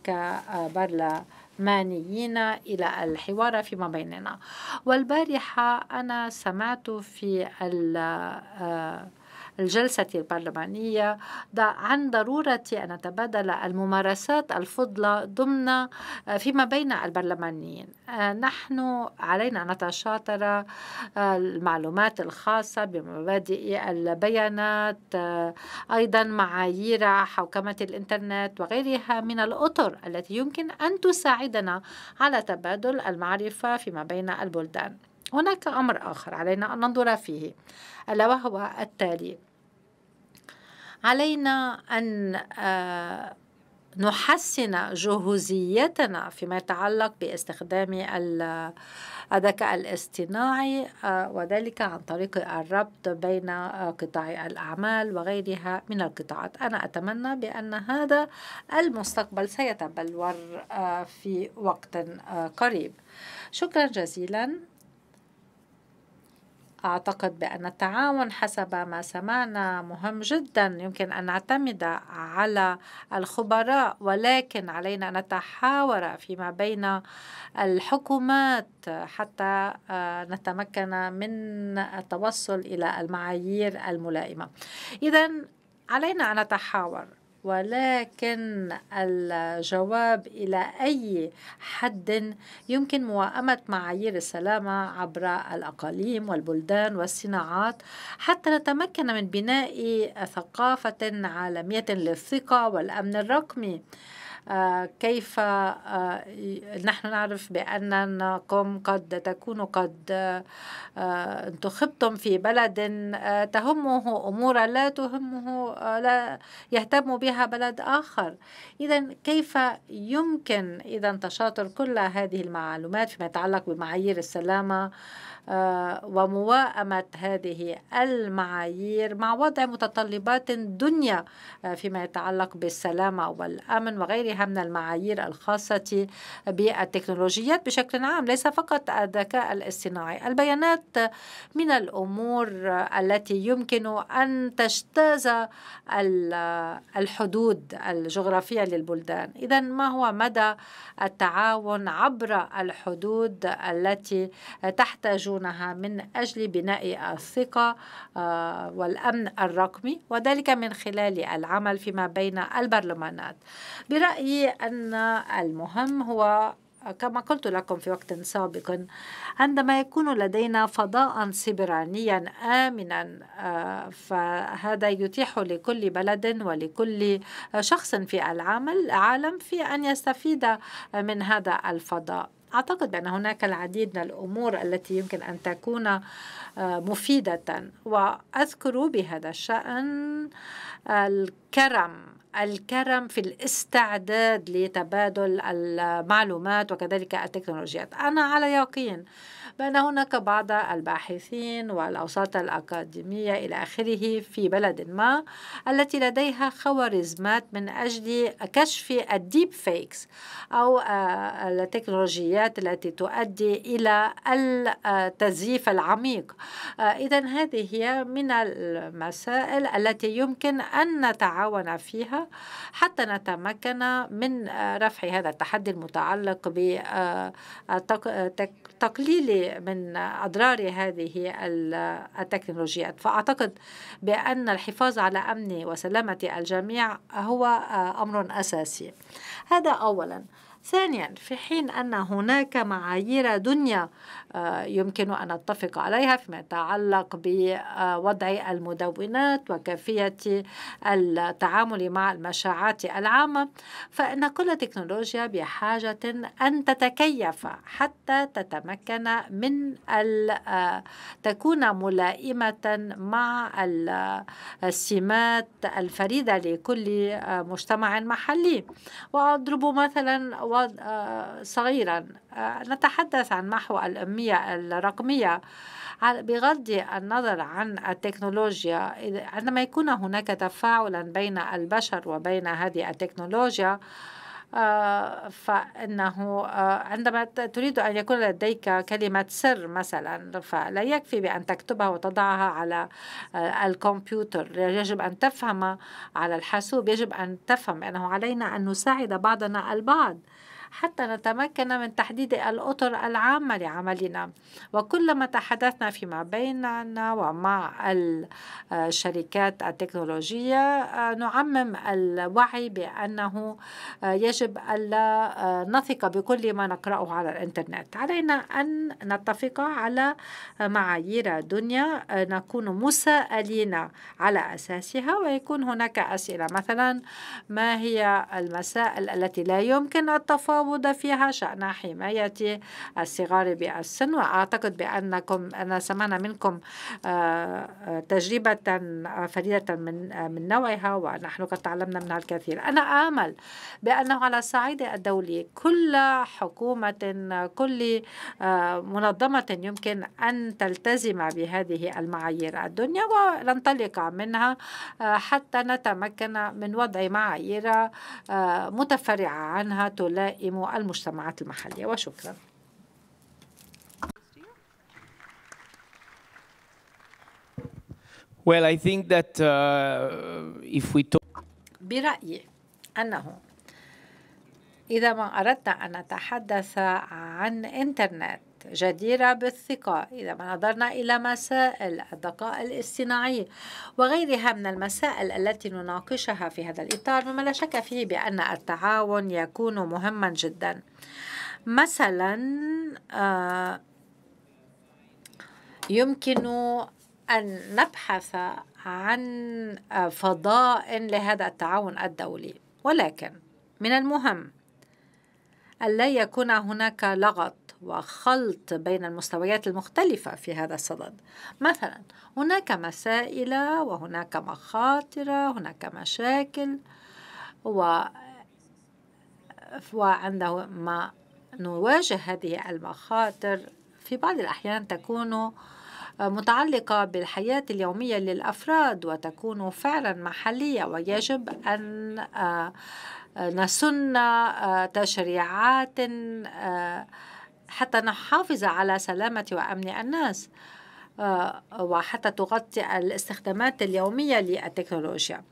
كبرلمان مانيين إلى الحوار فيما بيننا. والبارحة أنا سمعت في الجلسة البرلمانية عن ضرورة أن نتبادل الممارسات الفضلى ضمن آه، فيما بين البرلمانيين. آه، نحن علينا أن نتشاطر آه، المعلومات الخاصة بمبادئ البيانات أيضا معايير حوكمة الإنترنت وغيرها من الأطر التي يمكن أن تساعدنا على تبادل المعرفة فيما بين البلدان. هناك أمر آخر علينا أن ننظر فيه. ألا وهو التالي. علينا أن آه، نحسن جهوزيتنا فيما يتعلق باستخدام الذكاء الاصطناعي آه، وذلك عن طريق الربط بين آه، قطاع الأعمال وغيرها من القطاعات. أنا أتمنى بأن هذا المستقبل سيتبلور في وقت قريب. شكرا جزيلا. أعتقد بأن التعاون حسب ما سمعنا مهم جدا. يمكن أن نعتمد على الخبراء ولكن علينا أن نتحاور فيما بين الحكومات حتى آه، نتمكن من التوصل إلى المعايير الملائمة. إذا علينا أن نتحاور. ولكن الجواب إلى أي حد يمكن موائمة معايير السلامة عبر الأقاليم والبلدان والصناعات حتى نتمكن من بناء ثقافة عالمية للثقة والأمن الرقمي. كيف آه، نحن نعرف بأنكم قد تكونوا قد آه، انتخبتم في بلد تهمه أمور لا تهمه لا يهتم بها بلد آخر. إذا كيف يمكن إذا تشاطر كل هذه المعلومات فيما يتعلق بمعايير السلامة آه، ومواءمة هذه المعايير مع وضع متطلبات دنيا آه، فيما يتعلق بالسلامة والأمن وغيرها من المعايير الخاصة بالتكنولوجيات بشكل عام ليس فقط الذكاء الاصطناعي. البيانات من الأمور التي يمكن أن تجتاز الحدود الجغرافية للبلدان. إذا ما هو مدى التعاون عبر الحدود التي تحتاج يحتاجونها من أجل بناء الثقة آه، والأمن الرقمي وذلك من خلال العمل فيما بين البرلمانات. برأيي أن المهم هو كما قلت لكم في وقت سابق عندما يكون لدينا فضاء سبرانيا آمنا آه، فهذا يتيح لكل بلد ولكل شخص في العالم في أن يستفيد من هذا الفضاء. أعتقد بأن هناك العديد من الأمور التي يمكن أن تكون آه، مفيدة. وأذكر بهذا الشأن الكرم. الكرم في الاستعداد لتبادل المعلومات وكذلك التكنولوجيات. أنا على يقين بأن هناك بعض الباحثين والأوساط الأكاديمية إلى آخره في بلد ما التي لديها خوارزمات من أجل كشف الديب فيكس أو آه، التكنولوجيات التي تؤدي إلى التزييف العميق. آه، إذا هذه هي من المسائل التي يمكن أن نتعاون فيها حتى نتمكن من رفع هذا التحدي المتعلق بتقليل من أضرار هذه التكنولوجيات فأعتقد بأن الحفاظ على أمن وسلامة الجميع هو أمر أساسي. هذا أولا. ثانيا في حين أن هناك معايير دنيا آه، يمكن أن نتفق عليها فيما يتعلق بوضع المدونات وكيفية التعامل مع المشاعات العامة فإن كل تكنولوجيا بحاجة أن تتكيف حتى تتمكن من آه، تكون ملائمة مع السمات الفريدة لكل آه، مجتمع محلي. وأضرب مثلا صغيرا. نتحدث عن محو الأمية الرقمية. بغض النظر عن التكنولوجيا عندما يكون هناك تفاعلا بين البشر وبين هذه التكنولوجيا آه، فإنه آه، عندما تريد أن يكون لديك كلمة سر مثلا فلا يكفي بأن تكتبها وتضعها على آه، الكمبيوتر. يجب أن تفهم على الحاسوب يجب أن تفهم بأنه علينا أن نساعد بعضنا البعض. حتى نتمكن من تحديد الأطر العامة لعملنا. وكلما تحدثنا فيما بيننا ومع الشركات التكنولوجية نعمم الوعي بأنه يجب ألا نثق بكل ما نقرأه على الإنترنت. علينا أن نتفق على معايير دنيا نكون مسائلين على أساسها ويكون هناك أسئلة. مثلا ما هي المسائل التي لا يمكن التفاوض؟ التفاوض فيها شأن حماية الصغار بالسن وأعتقد بأنكم أنا سمعنا منكم آه، آه، تجربة فريدة من آه، من نوعها ونحن قد تعلمنا منها الكثير. أنا آمل بأنه على الصعيد الدولي كل حكومة كل منظمة يمكن أن تلتزم بهذه المعايير الدنيا وننطلق منها حتى نتمكن من وضع معايير متفرعة عنها تلائم تقدمه المجتمعات المحلية. وشكرا. Well, I think that uh, if we talk برأيي أنه إذا ما أردنا أن نتحدث عن إنترنت جديرة بالثقة. إذا ما نظرنا إلى مسائل الذكاء الاصطناعي وغيرها من المسائل التي نناقشها في هذا الإطار مما لا شك فيه بأن التعاون يكون مهما جدا. مثلا آه، يمكن أن نبحث عن فضاء لهذا التعاون الدولي. ولكن من المهم ألا يكون هناك لغط وخلط بين المستويات المختلفة في هذا الصدد. مثلا هناك مسائل وهناك مخاطر هناك مشاكل و وعندما نواجه هذه المخاطر. في بعض الأحيان تكون متعلقة بالحياة اليومية للأفراد وتكون فعلا محلية ويجب أن آه، نسن آه، تشريعات آه، حتى نحافظ على سلامة وأمن الناس آه، وحتى تغطي الاستخدامات اليومية للتكنولوجيا.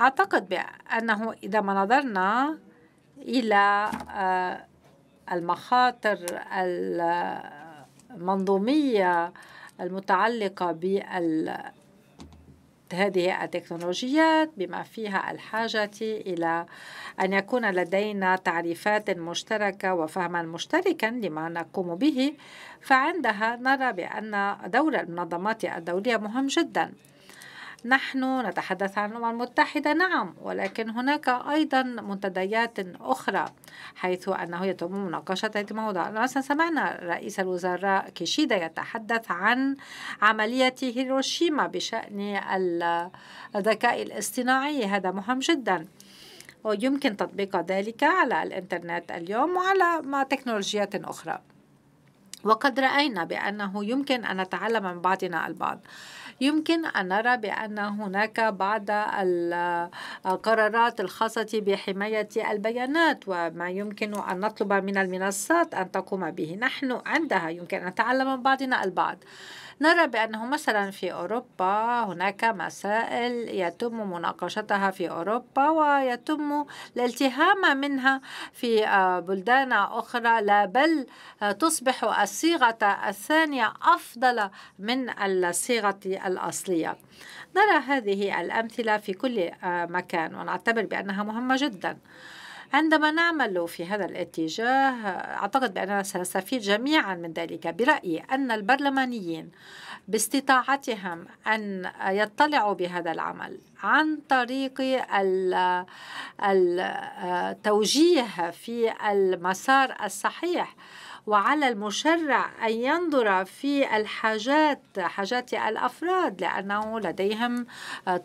أعتقد بأنه إذا ما نظرنا إلى المخاطر المنظومية المتعلقة بال هذه التكنولوجيات بما فيها الحاجة إلى أن يكون لدينا تعريفات مشتركة وفهما مشتركا لما نقوم به فعندها نرى بأن دور المنظمات الدولية مهم جدا. نحن نتحدث عن الأمم المتحدة نعم ولكن هناك أيضا منتديات أخرى حيث أنه يتم مناقشة هذه الموضوع مثلا سمعنا رئيس الوزراء كيشيدا يتحدث عن عملية هيروشيما بشأن الذكاء الاصطناعي. هذا مهم جدا. ويمكن تطبيق ذلك على الإنترنت اليوم وعلى تكنولوجيات أخرى. وقد رأينا بأنه يمكن أن نتعلم من بعضنا البعض. يمكن أن نرى بأن هناك بعض القرارات الخاصة بحماية البيانات وما يمكن أن نطلب من المنصات أن تقوم به. نحن عندها يمكن أن نتعلم من بعضنا البعض. نرى بأنه مثلا في أوروبا هناك مسائل يتم مناقشتها في أوروبا ويتم الالتهام منها في آه، بلدان أخرى. لا بل آه، تصبح الصيغة الثانية أفضل من الصيغة الأصلية. نرى هذه الأمثلة في كل آه، مكان. ونعتبر بأنها مهمة جدا. عندما نعمل في هذا الاتجاه أعتقد بأننا سنستفيد جميعا من ذلك. برأيي أن البرلمانيين باستطاعتهم أن يطلعوا بهذا العمل عن طريق التوجيه في المسار الصحيح. وعلى المشرع أن ينظر في الحاجات حاجات الأفراد لأنه لديهم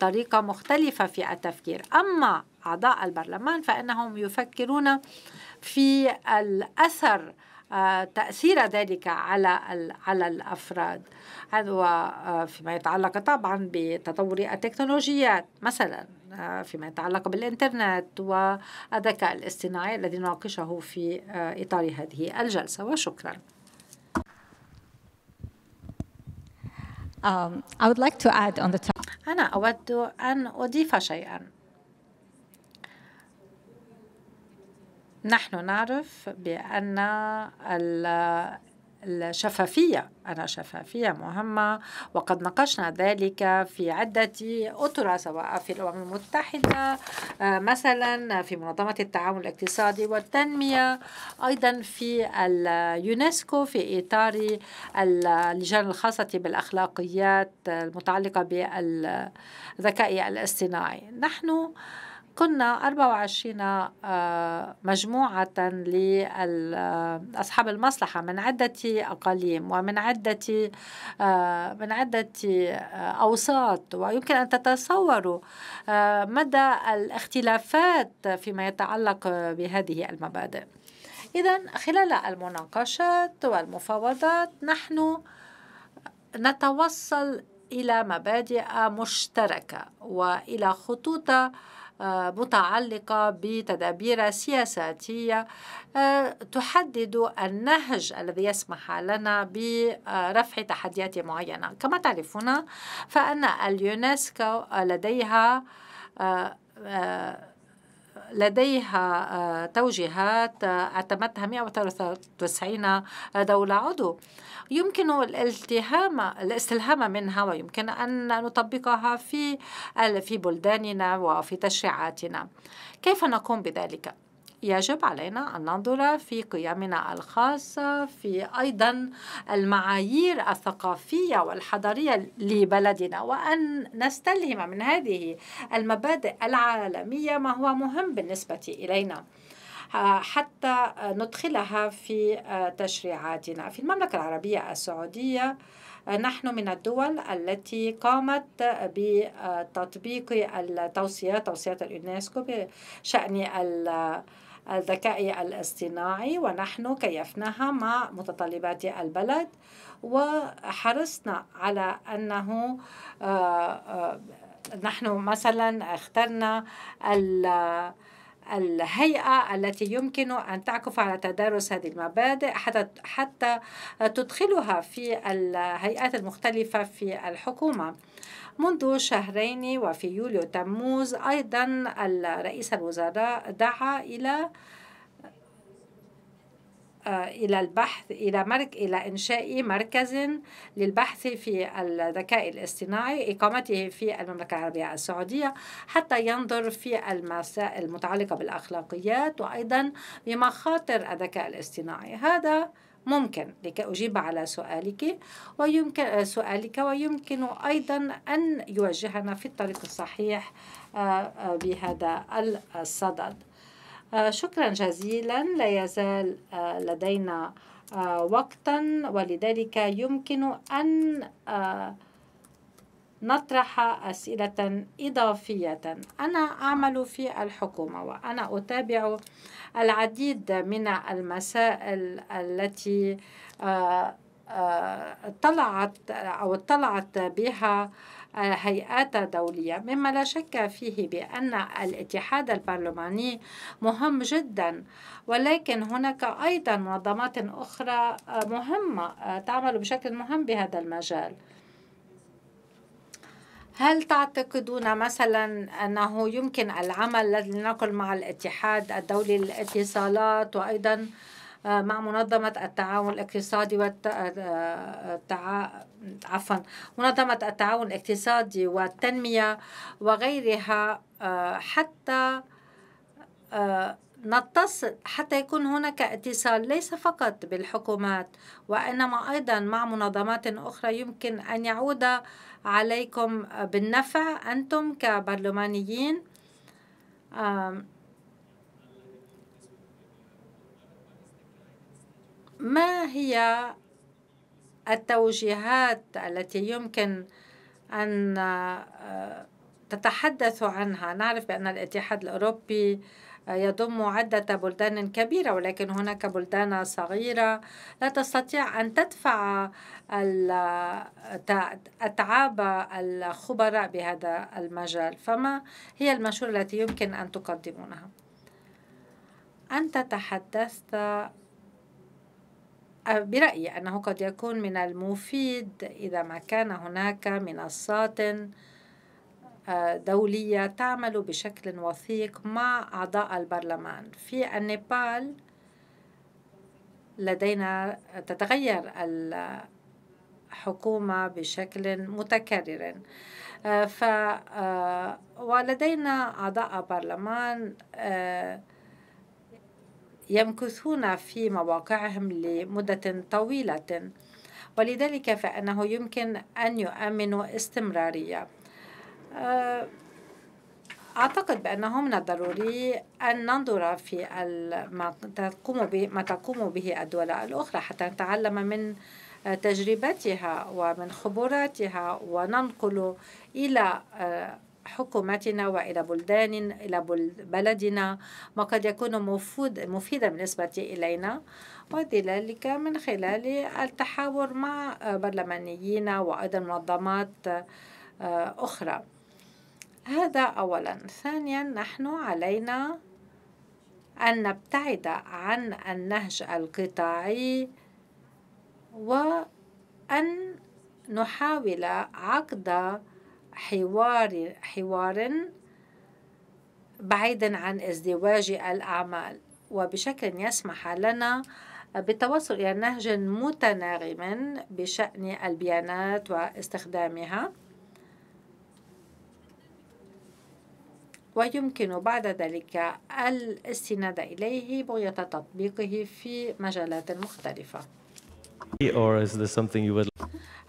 طريقة مختلفة في التفكير. أما أعضاء البرلمان فإنهم يفكرون في الأثر آه، تأثير ذلك على على الأفراد. وفيما يتعلق طبعا بتطور التكنولوجيات مثلا. آه، فيما يتعلق بالإنترنت والذكاء الاصطناعي الذي نناقشه في آه، إطار هذه الجلسة. وشكرا. Um, I would like to add on the top. أنا أود أن أضيف شيئا. نحن نعرف بأن الشفافية. أنا شفافية مهمة وقد ناقشنا ذلك في عدة أطر سواء في الأمم المتحدة آه، مثلا في منظمة التعاون الاقتصادي والتنمية أيضا في اليونسكو في إطار اللجان الخاصة بالأخلاقيات المتعلقة بالذكاء الاصطناعي. نحن كنا 24 آه، مجموعة لأصحاب المصلحة من عدة أقاليم ومن عدة آه، من عدة آه، أوساط ويمكن أن تتصوروا مدى الاختلافات فيما يتعلق بهذه المبادئ. إذا خلال المناقشات والمفاوضات نحن نتوصل إلى مبادئ مشتركة وإلى خطوط متعلقة بتدابير سياساتية آه، تحدد النهج الذي يسمح لنا برفع تحديات معينة. كما تعرفون فأن اليونسكو لديها آه، آه، لديها توجيهات اعتمدتها 193 دولة عضو. يمكن الالتهام الاستلهام منها ويمكن أن نطبقها في في بلداننا وفي تشريعاتنا كيف نقوم بذلك؟ يجب علينا أن ننظر في قيمنا الخاصة في أيضا المعايير الثقافية والحضارية لبلدنا وأن نستلهم من هذه المبادئ العالمية ما هو مهم بالنسبة إلينا حتى ندخلها في تشريعاتنا. في المملكة العربية السعودية نحن من الدول التي قامت بتطبيق التوصيات توصيات اليونسكو بشأن الذكاء الاصطناعي ونحن كيفناها مع متطلبات البلد. وحرصنا على أنه نحن مثلا اخترنا الهيئة التي يمكن أن تعكف على تدارس هذه المبادئ حتى حتى تدخلها في الهيئات المختلفة في الحكومة. منذ شهرين وفي يوليو تموز أيضا رئيس الوزراء دعا إلى إلى البحث إلى مرك إلى إنشاء مركز للبحث في الذكاء الاصطناعي إقامته في المملكة العربية السعودية حتى ينظر في المسائل المتعلقة بالأخلاقيات وأيضا بمخاطر الذكاء الاصطناعي. هذا ممكن. لكي أجيب على سؤالك ويمكن سؤالك ويمكن أيضا أن يوجهنا في الطريق الصحيح آه، آه، بهذا الصدد. آه، شكرا جزيلا. لا يزال آه، لدينا آه، وقتا ولذلك يمكن أن نطرح أسئلة إضافية. أنا أعمل في الحكومة وأنا أتابع العديد من المسائل التي طلعت أو اطلعت بها هيئات دولية مما لا شك فيه بأن الاتحاد البرلماني مهم جدا ولكن هناك أيضا منظمات أخرى مهمة تعمل بشكل مهم بهذا المجال. هل تعتقدون مثلا أنه يمكن العمل لنقل مع الاتحاد الدولي للاتصالات وأيضا مع منظمة التعاون الاقتصادي والتع... عفوا منظمة التعاون الاقتصادي والتنمية وغيرها حتى نتصل حتى يكون هناك اتصال ليس فقط بالحكومات وإنما أيضا مع منظمات أخرى يمكن أن يعود عليكم بالنفع أنتم كبرلمانيين. ما هي التوجيهات التي يمكن أن تتحدث عنها؟ نعرف بأن الاتحاد الأوروبي يضم عدة بلدان كبيرة ولكن هناك بلدان صغيرة لا تستطيع أن تدفع أتعاب الخبراء بهذا المجال. فما هي المشورة التي يمكن أن تقدمونها؟ أنت تحدثت برأيي أنه قد يكون من المفيد إذا ما كان هناك منصات دولية تعمل بشكل وثيق مع أعضاء البرلمان. في النيبال لدينا تتغير الحكومة بشكل متكرر. ف ولدينا أعضاء برلمان يمكثون في مواقعهم لمدة طويلة ولذلك فإنه يمكن أن يؤمنوا استمرارية. أعتقد بأنه من الضروري أن ننظر في ما تقوم به ما تقوم به الدول الأخرى حتى نتعلم من تجربتها ومن خبراتها وننقل إلى حكومتنا وإلى بلدان إلى بلدنا ما قد يكون مفيد مفيدا بالنسبة إلينا. وذلك من خلال التحاور مع برلمانيين وأيضا منظمات أخرى. هذا أولا. ثانيا نحن علينا أن نبتعد عن النهج القطاعي وأن نحاول عقد حوار حوار بعيدا عن ازدواج الأعمال وبشكل يسمح لنا بالتوصل إلى نهج متناغم بشأن البيانات واستخدامها ويمكن بعد ذلك الاستناد إليه بغية تطبيقه في مجالات مختلفة.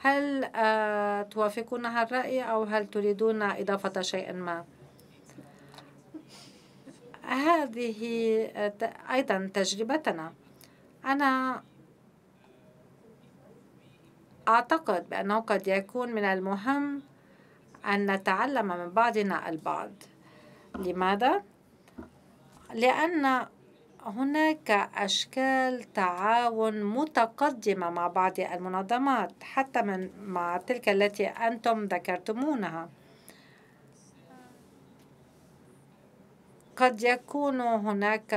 هل آه، توافقون هذا الرأي أو هل تريدون إضافة شيء ما؟ هذه آه، أيضا تجربتنا أنا أعتقد بأنه قد يكون من المهم أن نتعلم من بعضنا البعض لماذا؟ لأن هناك أشكال تعاون متقدمة مع بعض المنظمات حتى من مع تلك التي أنتم ذكرتمونها. قد يكون هناك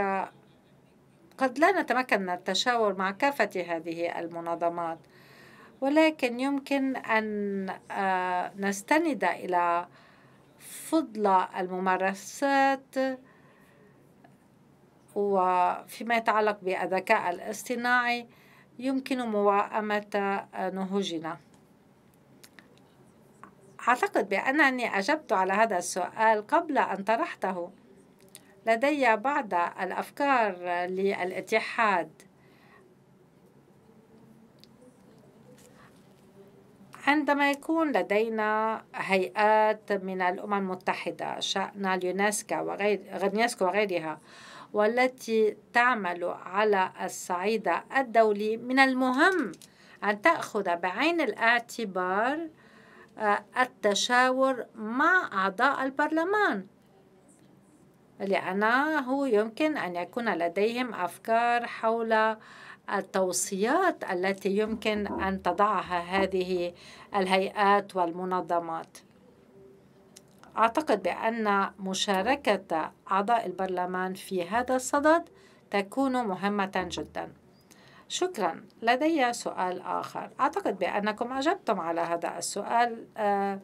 قد لا نتمكن من التشاور مع كافة هذه المنظمات ولكن يمكن أن آه، نستند إلى فضل الممارسات وفيما يتعلق بالذكاء الاصطناعي يمكن موائمة نهوجنا. أعتقد بأنني أجبت على هذا السؤال قبل أن طرحته. لدي بعض الأفكار للاتحاد. عندما يكون لدينا هيئات من الأمم المتحدة شأن اليونسكو وغير وغيرها والتي تعمل على الصعيد الدولي من المهم أن تأخذ بعين الاعتبار آه، التشاور مع أعضاء البرلمان. لأنه يمكن أن يكون لديهم أفكار حول التوصيات التي يمكن أن تضعها هذه الهيئات والمنظمات. أعتقد بأن مشاركة أعضاء البرلمان في هذا الصدد تكون مهمة جدا. شكرا. لدي سؤال آخر. أعتقد بأنكم أجبتم على هذا السؤال آه،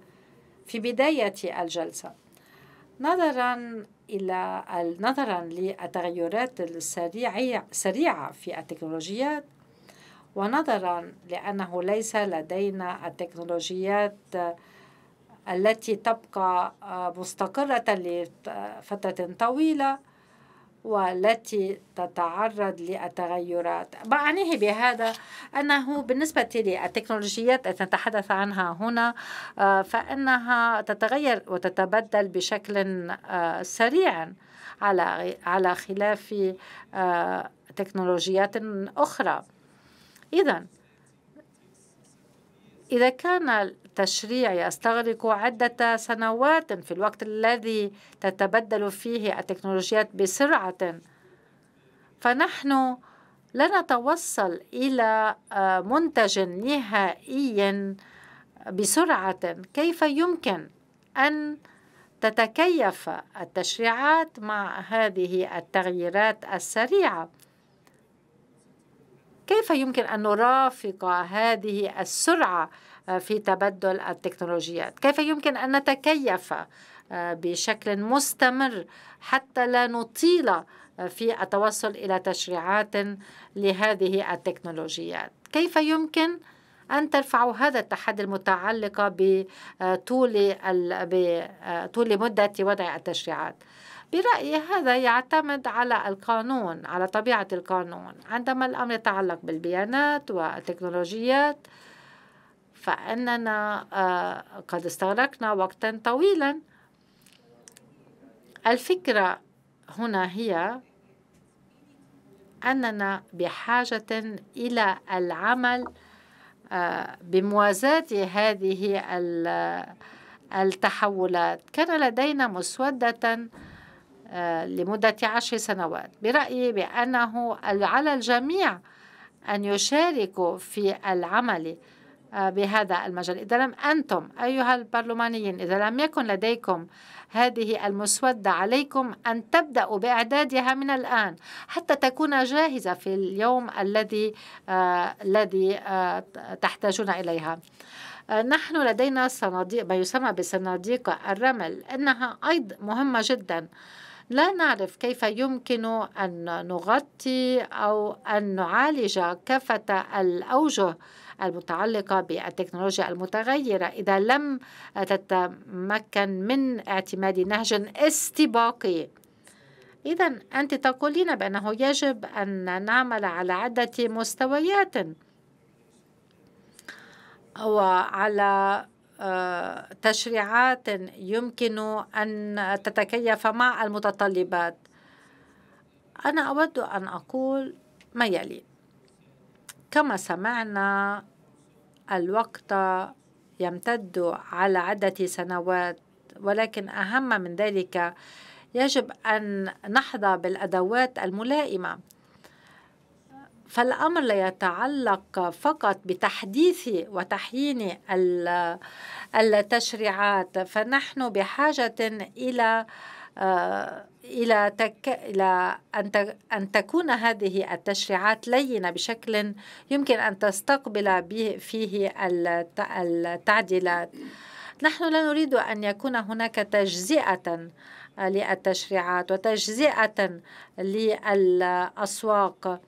في بداية الجلسة. نظرا إلى نظرا للتغيرات السريعة سريعة في التكنولوجيات ونظرا لأنه ليس لدينا التكنولوجيات التي تبقى مستقرة لفترة طويلة والتي تتعرض للتغيرات. معنيه بهذا أنه بالنسبة للتكنولوجيات التي نتحدث عنها هنا آه، فإنها تتغير وتتبدل بشكل آه، سريع على على خلاف آه، تكنولوجيات أخرى. إذا إذا كان التشريع يستغرق عدة سنوات في الوقت الذي تتبدل فيه التكنولوجيات بسرعة فنحن لا نتوصل إلى آه، منتج نهائي بسرعة. كيف يمكن أن تتكيف التشريعات مع هذه التغييرات السريعة؟ كيف يمكن أن نرافق هذه السرعة آه، في تبدل التكنولوجيات؟ كيف يمكن أن نتكيف آه، بشكل مستمر حتى لا نطيل آه، في التوصل إلى تشريعات لهذه التكنولوجيات؟ كيف يمكن أن ترفعوا هذا التحدي المتعلق بطول بطول مدة وضع التشريعات؟ برأيي هذا يعتمد على القانون على طبيعة القانون. عندما الأمر يتعلق بالبيانات والتكنولوجيات فإننا آه، قد استغرقنا وقتا طويلا. الفكرة هنا هي أننا بحاجة إلى العمل آه، بموازاة هذه التحولات. كان لدينا مسودة آه، لمدة عشر سنوات. برأيي بأنه على الجميع أن يشاركوا في العمل آه، بهذا المجال. إذا لم أنتم أيها البرلمانيين إذا لم يكن لديكم هذه المسودة عليكم أن تبدأوا بإعدادها من الآن حتى تكون جاهزة في اليوم الذي آه الذي آه تحتاجون إليها. آه نحن لدينا صناديق ما يسمى بصناديق الرمل إنها أيضا مهمة جدا. لا نعرف كيف يمكن أن نغطي أو أن نعالج كافة الأوجه المتعلقة بالتكنولوجيا المتغيرة. إذا لم تتمكن من اعتماد نهج استباقي. إذا أنت تقولين بأنه يجب أن نعمل على عدة مستويات. وعلى تشريعات يمكن أن تتكيف مع المتطلبات. أنا أود أن أقول ما يلي. كما سمعنا الوقت يمتد على عدة سنوات ولكن أهم من ذلك يجب أن نحظى بالأدوات الملائمة. فالأمر لا يتعلق فقط بتحديث وتحيين التشريعات فنحن بحاجة إلى آه، إلى تك... إلى أن أن تكون هذه التشريعات لينة بشكل يمكن أن تستقبل به فيه التعديلات. نحن لا نريد أن يكون هناك تجزئة للتشريعات وتجزئة للأسواق.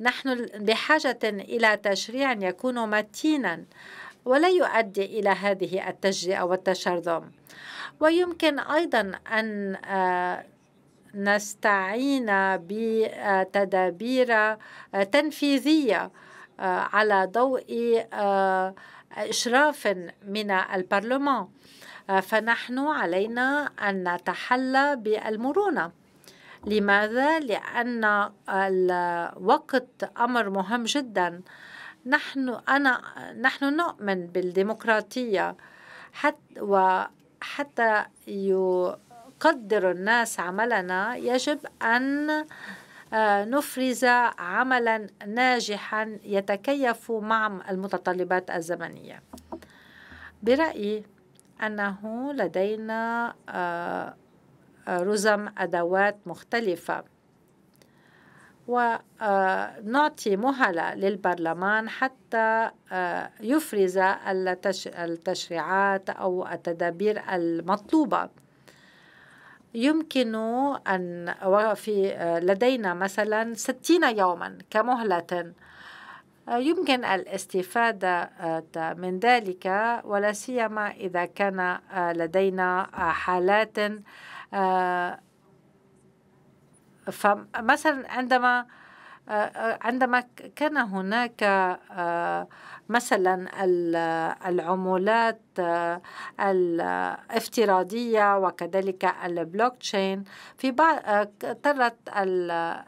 نحن بحاجة إلى تشريع يكون متينا ولا يؤدي إلى هذه التجزئة والتشرذم. ويمكن أيضا أن آه، نستعين بتدابير آه، تنفيذية آه، على ضوء إشراف من البرلمان. فنحن علينا أن نتحلى بالمرونة. لماذا؟ لأن الوقت أمر مهم جدا نحن أنا نحن نؤمن بالديمقراطية حتى وحتى يقدر الناس عملنا يجب أن نفرز عملا ناجحا يتكيف مع المتطلبات الزمنية برأيي أنه لدينا رزم أدوات مختلفة. ونعطي مهلة للبرلمان حتى يفرز التشريعات أو التدابير المطلوبة. يمكن أن وفي لدينا مثلا ستين يوما كمهلة. يمكن الاستفادة من ذلك ولا سيما إذا كان لدينا حالات فمثلا عندما عندما كان هناك مثلا العمولات الافتراضية وكذلك البلوك تشين في بعض اضطرت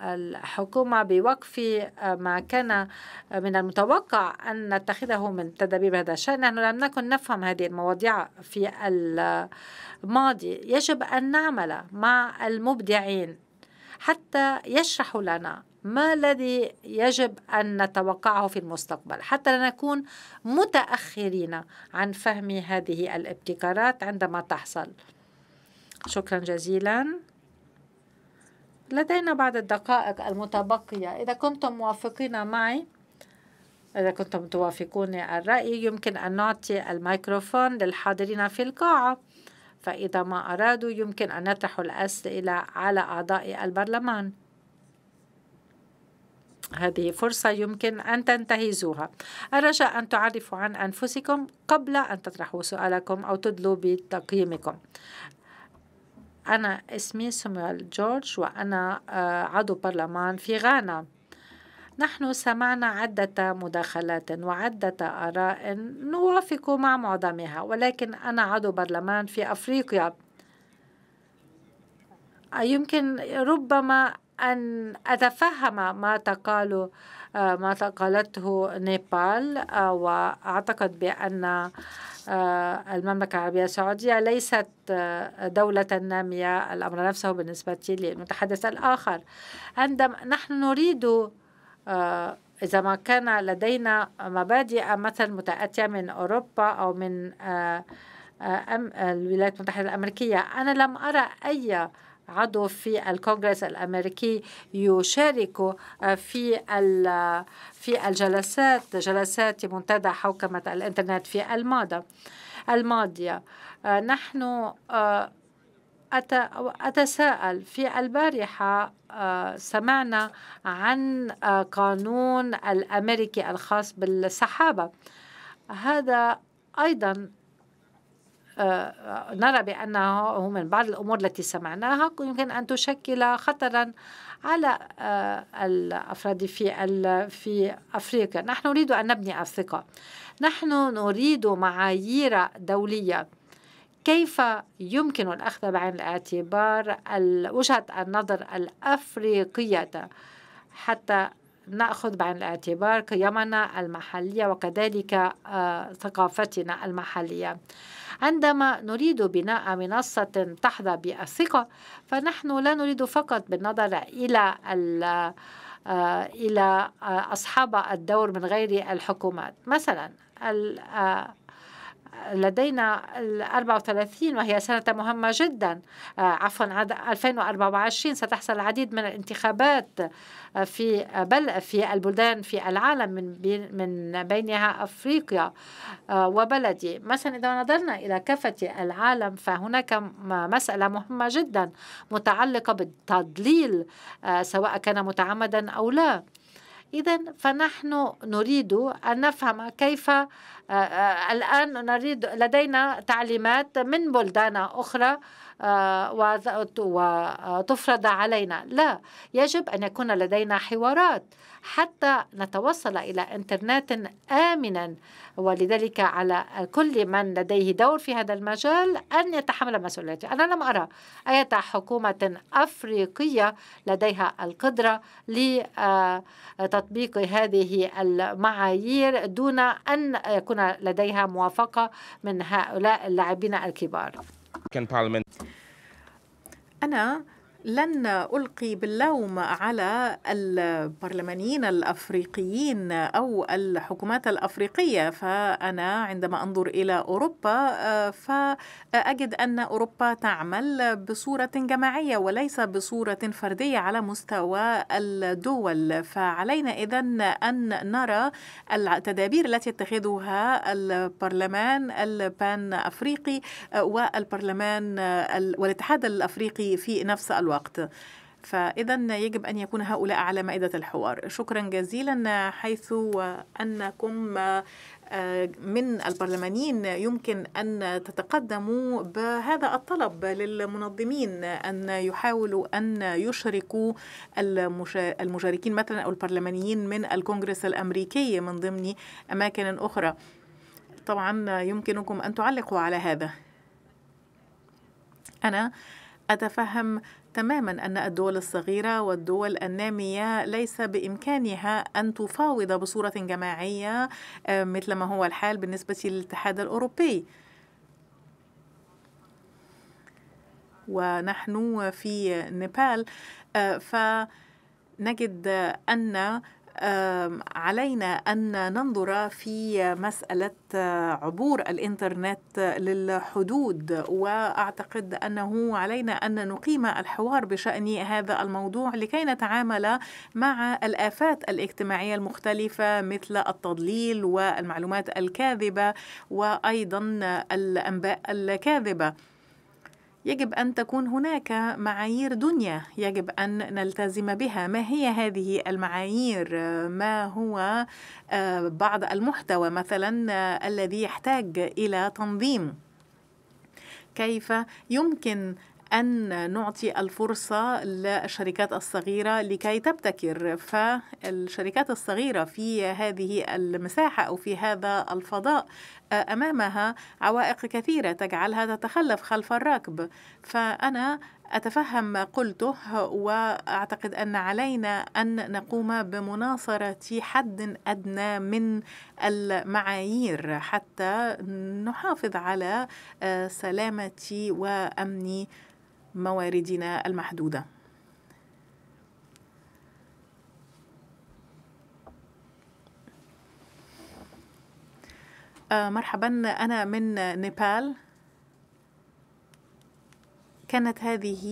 الحكومة بوقف ما كان من المتوقع أن نتخذه من تدابير بهذا الشأن. نحن لم نكن نفهم هذه المواضيع في الماضي. يجب أن نعمل مع المبدعين حتى يشرحوا لنا ما الذي يجب أن نتوقعه في المستقبل؟ حتى لا نكون متأخرين عن فهم هذه الابتكارات عندما تحصل. شكرا جزيلا. لدينا بعض الدقائق المتبقية. إذا كنتم موافقين معي إذا كنتم توافقون الرأي يمكن أن نعطي الميكروفون للحاضرين في القاعة. فإذا ما أرادوا يمكن أن يطرحوا الأسئلة على أعضاء البرلمان. هذه فرصة يمكن أن تنتهزوها. الرجاء أن تعرفوا عن أنفسكم قبل أن تطرحوا سؤالكم أو تدلوا بتقييمكم. أنا اسمي سمويل جورج وأنا آه، عضو برلمان في غانا. نحن سمعنا عدة مداخلات وعدة آراء نوافق مع معظمها ولكن أنا عضو برلمان في أفريقيا. يمكن ربما أن أتفهم ما تقال ما قالته نيبال وأعتقد بأن المملكة العربية السعودية ليست دولة نامية الأمر نفسه بالنسبة للمتحدث الآخر. عندما نحن نريد إذا ما كان لدينا مبادئ مثلا متأتية من أوروبا أو من الولايات المتحدة الأمريكية أنا لم أرى أي عضو في الكونغرس الأمريكي يشارك في في الجلسات جلسات منتدى حوكمة الإنترنت في الماضي الماضية. نحن أتساءل في البارحة سمعنا عن قانون الأمريكي الخاص بالسحابة. هذا أيضا نرى بأنه من بعض الأمور التي سمعناها يمكن أن تشكل خطرا على الأفراد في في أفريقيا. نحن نريد أن نبني الثقة نحن نريد معايير دولية. كيف يمكن الأخذ بعين الاعتبار وجهة النظر الأفريقية حتى نأخذ بعين الاعتبار قيمنا المحلية وكذلك ثقافتنا المحلية. عندما نريد بناء منصة تحظى بالثقة فنحن لا نريد فقط بالنظر إلى آه، إلى آه، أصحاب الدور من غير الحكومات. مثلا لدينا ال 34 وهي سنة مهمة جدا. آه، عفوا 2024 ستحصل العديد من الانتخابات آه، في بل في البلدان في العالم من من بينها أفريقيا آه، وبلدي. مثلا إذا نظرنا إلى كافة العالم فهناك مسألة مهمة جدا متعلقة بالتضليل سواء كان متعمدا أو لا. إذا فنحن نريد أن نفهم كيف آه، آه، الآن نريد لدينا تعليمات من بلدان أخرى وتفرض علينا. لا يجب أن يكون لدينا حوارات حتى نتوصل إلى إنترنت آمنا. ولذلك على كل من لديه دور في هذا المجال أن يتحمل مسؤوليته. أنا لم أرى أي حكومة أفريقية لديها القدرة لتطبيق هذه المعايير دون أن يكون لديها موافقة من هؤلاء اللاعبين الكبار. أنا لن ألقي باللوم على البرلمانيين الأفريقيين أو الحكومات الأفريقية. فأنا عندما أنظر إلى أوروبا فأجد أن أوروبا تعمل بصورة جماعية وليس بصورة فردية على مستوى الدول. فعلينا إذا أن نرى التدابير التي يتخذها البرلمان البان أفريقي والبرلمان والاتحاد الأفريقي في نفس الوقت. الوقت. فإذا يجب أن يكون هؤلاء على مائدة الحوار. شكرا جزيلا حيث أنكم آه، من البرلمانيين يمكن أن تتقدموا بهذا الطلب للمنظمين أن يحاولوا أن يشركوا المشاركين مثلا أو البرلمانيين من الكونغرس الأمريكي من ضمن أماكن أخرى. طبعا يمكنكم أن تعلقوا على هذا. أنا أتفهم تماما أن الدول الصغيرة والدول النامية ليس بإمكانها أن تفاوض بصورة جماعية آه، مثل ما هو الحال بالنسبة للاتحاد الأوروبي. ونحن في نيبال آه، فنجد أن علينا أن ننظر في مسألة عبور الإنترنت للحدود. وأعتقد أنه علينا أن نقيم الحوار بشأن هذا الموضوع لكي نتعامل مع الآفات الاجتماعية المختلفة مثل التضليل والمعلومات الكاذبة وأيضا الأنباء الكاذبة. يجب أن تكون هناك معايير دنيا يجب أن نلتزم بها. ما هي هذه المعايير؟ ما هو آه، بعض المحتوى مثلا آه، الذي يحتاج إلى تنظيم؟ كيف يمكن أن نعطي الفرصة للشركات الصغيرة لكي تبتكر فالشركات الصغيرة في هذه المساحة أو في هذا الفضاء أمامها عوائق كثيرة تجعلها تتخلف خلف الركب. فأنا أتفهم ما قلته وأعتقد أن علينا أن نقوم بمناصرة حد أدنى من المعايير حتى نحافظ على سلامة وأمن مواردنا المحدودة. آه، مرحبا. أنا من نيبال. كانت هذه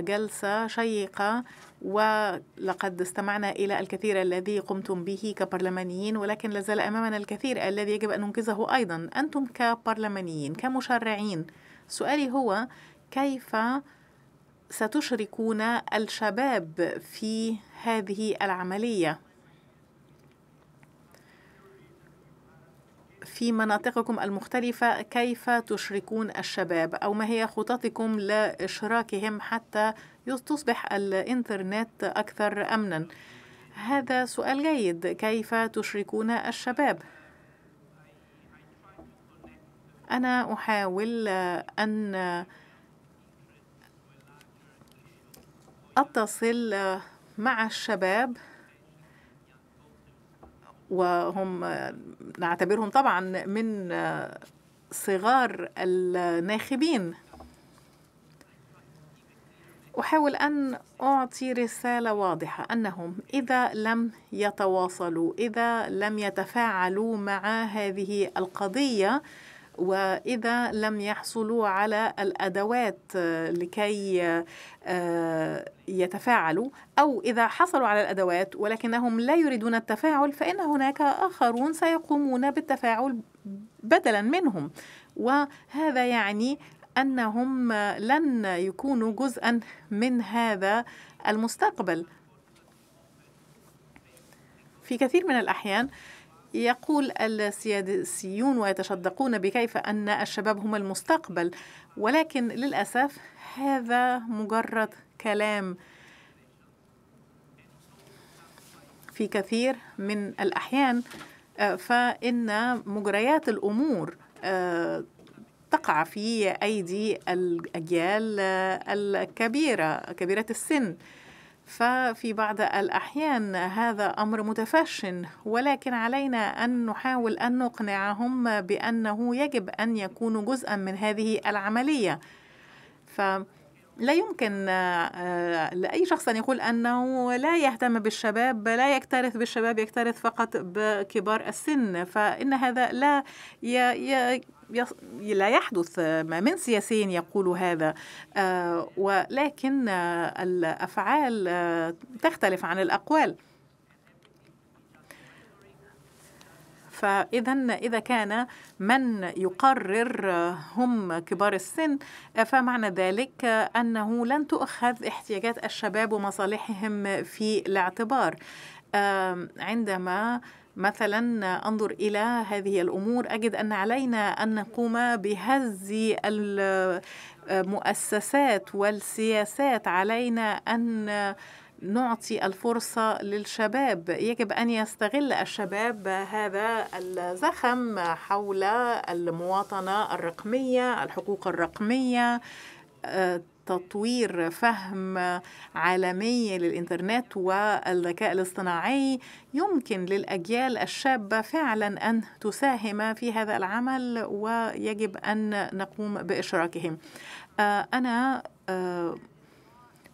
جلسة شيقة ولقد استمعنا إلى الكثير الذي قمتم به كبرلمانيين ولكن لازال أمامنا الكثير الذي يجب أن ننقذه أيضا. أنتم كبرلمانيين كمشرعين. سؤالي هو كيف ستشركون الشباب في هذه العملية. في مناطقكم المختلفة كيف تشركون الشباب؟ أو ما هي خططكم لإشراكهم حتى تصبح الإنترنت أكثر أمنا؟ هذا سؤال جيد. كيف تشركون الشباب؟ أنا أحاول أن أتصل مع الشباب وهم نعتبرهم طبعا من صغار الناخبين. أحاول أن أعطي رسالة واضحة أنهم إذا لم يتواصلوا إذا لم يتفاعلوا مع هذه القضية وإذا لم يحصلوا على الأدوات لكي آه، يتفاعلوا أو إذا حصلوا على الأدوات ولكنهم لا يريدون التفاعل فإن هناك آخرون سيقومون بالتفاعل بدلا منهم. وهذا يعني أنهم لن يكونوا جزءا من هذا المستقبل. في كثير من الأحيان يقول السياسيون ويتشدقون بكيف أن الشباب هم المستقبل ولكن للأسف هذا مجرد كلام. في كثير من الأحيان آه، فإن مجريات الأمور آه، تقع في أيدي الأجيال آه، الكبيرة كبيرة السن. ففي بعض الأحيان هذا أمر متفش ولكن علينا أن نحاول أن نقنعهم بأنه يجب أن يكونوا جزءا من هذه العملية ف لا يمكن لأي شخص أن يقول أنه لا يهتم بالشباب لا يكترث بالشباب يكترث فقط بكبار السن فإن هذا لا. لا يحدث ما من سياسي يقول هذا. ولكن الأفعال تختلف عن الأقوال. فإذا إذا كان من يقرر هم كبار السن فمعنى ذلك أنه لن تؤخذ احتياجات الشباب ومصالحهم في الاعتبار. عندما مثلا أنظر إلى هذه الأمور أجد أن علينا أن نقوم بهز المؤسسات والسياسات. علينا أن نعطي الفرصة للشباب. يجب أن يستغل الشباب هذا الزخم حول المواطنة الرقمية الحقوق الرقمية تطوير فهم عالمي للإنترنت والذكاء الاصطناعي. يمكن للأجيال الشابة فعلا أن تساهم في هذا العمل ويجب أن نقوم بإشراكهم. أنا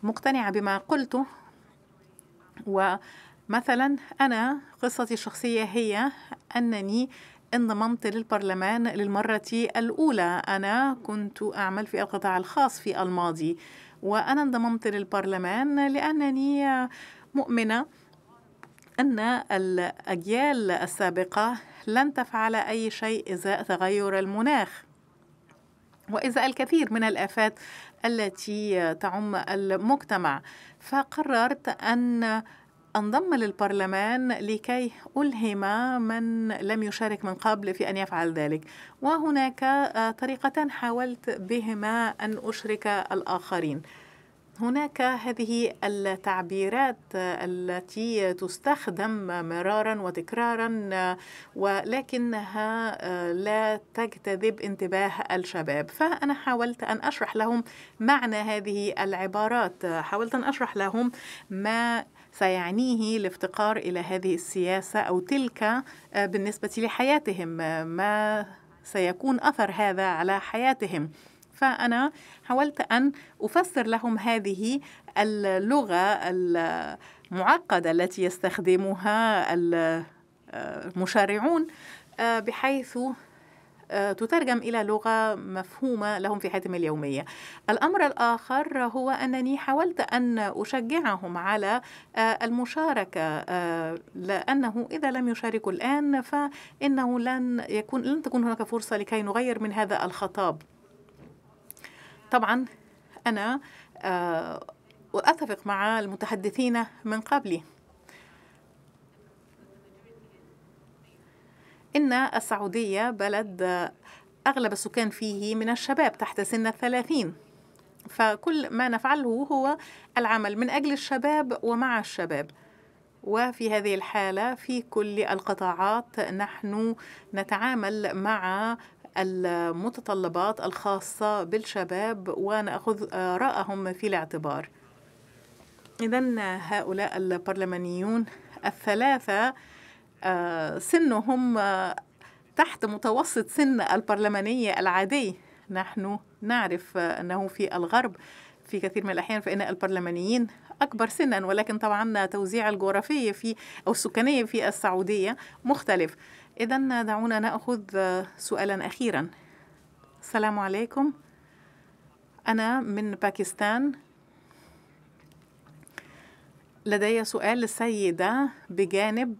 مقتنعة بما قلته ومثلا أنا قصتي الشخصية هي أنني انضممت للبرلمان للمرة الأولى. أنا كنت أعمل في القطاع الخاص في الماضي وأنا انضممت للبرلمان لأنني مؤمنة أن الأجيال السابقة لن تفعل أي شيء إزاء تغير المناخ وإزاء الكثير من الآفات التي تعم المجتمع. فقررت أن أنضم للبرلمان لكي ألهم من لم يشارك من قبل في أن يفعل ذلك. وهناك طريقة حاولت بهما أن أشرك الآخرين. هناك هذه التعبيرات التي تستخدم مرارا وتكرارا ولكنها لا تجتذب انتباه الشباب. فأنا حاولت أن أشرح لهم معنى هذه العبارات. حاولت أن أشرح لهم ما سيعنيه الافتقار إلى هذه السياسة أو تلك بالنسبة لحياتهم. ما سيكون أثر هذا على حياتهم. فأنا حاولت أن أفسر لهم هذه اللغة المعقدة التي يستخدمها المشارعون بحيث تترجم إلى لغة مفهومة لهم في حياتهم اليومية. الأمر الآخر هو أنني حاولت أن أشجعهم على المشاركة لأنه إذا لم يشاركوا الآن فإنه لن يكون لن تكون هناك فرصة لكي نغير من هذا الخطاب. طبعا أنا أتفق مع المتحدثين من قبلي. إن السعودية بلد أغلب السكان فيه من الشباب تحت سن الثلاثين. فكل ما نفعله هو العمل من أجل الشباب ومع الشباب. وفي هذه الحالة في كل القطاعات نحن نتعامل مع المتطلبات الخاصة بالشباب ونأخذ آراءهم في الاعتبار. إذا هؤلاء البرلمانيون الثلاثة سنهم تحت متوسط سن البرلمانية العادي. نحن نعرف أنه في الغرب في كثير من الأحيان فإن البرلمانيين أكبر سنا ولكن طبعا توزيع الجغرافية في أو السكانية في السعودية مختلف. إذا دعونا نأخذ سؤالا أخيرا. السلام عليكم. أنا من باكستان. لدي سؤال للسيدة بجانب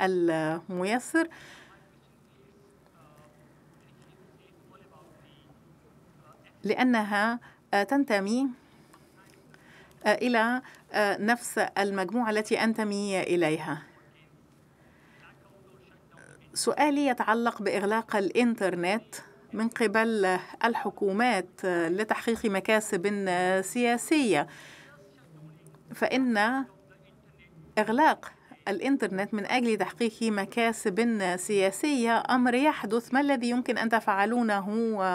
الميسر. لأنها تنتمي إلى نفس المجموعة التي أنتمي إليها. سؤالي يتعلق بإغلاق الإنترنت من قبل الحكومات لتحقيق مكاسب سياسية. فإن إغلاق الإنترنت من أجل تحقيق مكاسب سياسية. أمر يحدث. ما الذي يمكن أن تفعلونه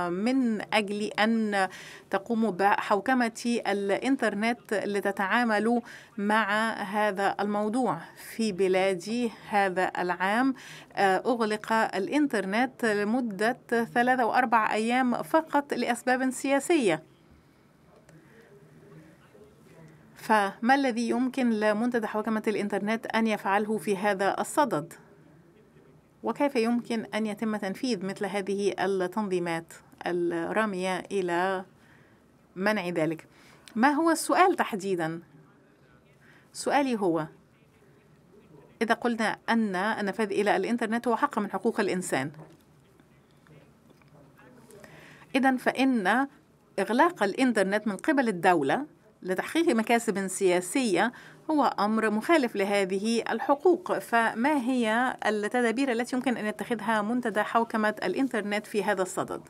من أجل أن تقوموا بحوكمة الإنترنت لتتعاملوا مع هذا الموضوع في بلادي هذا العام؟ أغلق الإنترنت لمدة ثلاثة وأربع أيام فقط لأسباب سياسية. فما الذي يمكن لمنتدى حوكمة الإنترنت أن يفعله في هذا الصدد؟ وكيف يمكن أن يتم تنفيذ مثل هذه التنظيمات الرامية إلى منع ذلك؟ ما هو السؤال تحديدا؟ سؤالي هو إذا قلنا أن النفاذ إلى الإنترنت هو حق من حقوق الإنسان إذا فإن إغلاق الإنترنت من قبل الدولة لتحقيق مكاسب سياسية هو أمر مخالف لهذه الحقوق. فما هي التدابير التي يمكن أن يتخذها منتدى حوكمة الإنترنت في هذا الصدد؟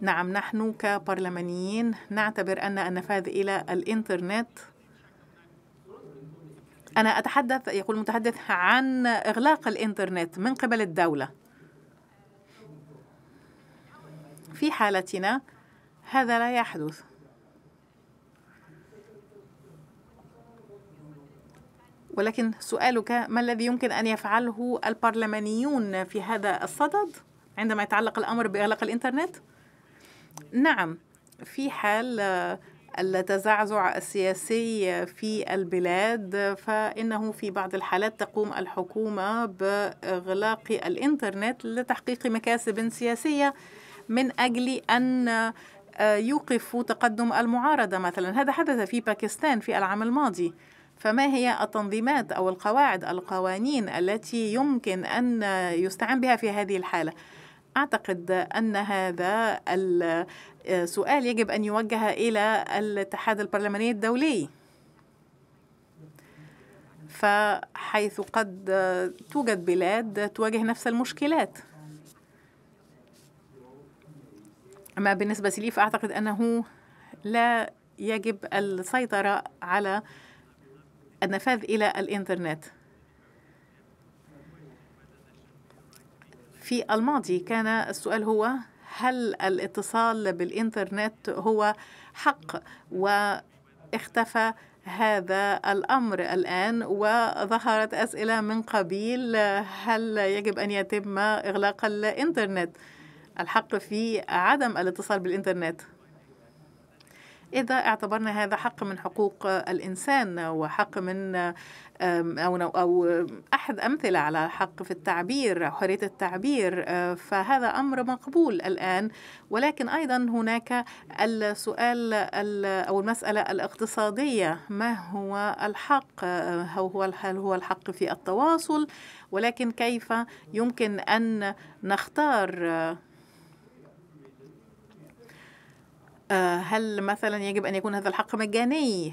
نعم نحن كبرلمانيين نعتبر أن النفاذ إلى الإنترنت أنا أتحدث يقول المتحدث عن إغلاق الإنترنت من قبل الدولة. في حالتنا هذا لا يحدث. ولكن سؤالك ما الذي يمكن أن يفعله البرلمانيون في هذا الصدد عندما يتعلق الأمر بإغلاق الإنترنت؟ نعم في حال التزعزع السياسي في البلاد فإنه في بعض الحالات تقوم الحكومة بإغلاق الإنترنت لتحقيق مكاسب سياسية من أجل أن يوقفوا تقدم المعارضة مثلا. هذا حدث في باكستان في العام الماضي. فما هي التنظيمات أو القواعد القوانين التي يمكن أن يستعان بها في هذه الحالة؟ أعتقد أن هذا السؤال يجب أن يوجه إلى الاتحاد البرلماني الدولي. فحيث قد توجد بلاد تواجه نفس المشكلات. أما بالنسبة لي فأعتقد أنه لا يجب السيطرة على النفاذ إلى الإنترنت. في الماضي كان السؤال هو هل الاتصال بالإنترنت هو حق؟ واختفى هذا الأمر الآن وظهرت أسئلة من قبيل هل يجب أن يتم إغلاق الإنترنت؟ الحق في عدم الاتصال بالإنترنت. إذا اعتبرنا هذا حق من حقوق الإنسان وحق من أو أو أحد أمثلة على حق في التعبير حرية التعبير فهذا أمر مقبول الآن. ولكن أيضا هناك السؤال أو المسألة الاقتصادية ما هو الحق؟ هو هل هو الحق في التواصل؟ ولكن كيف يمكن أن نختار هل مثلا يجب أن يكون هذا الحق مجاني؟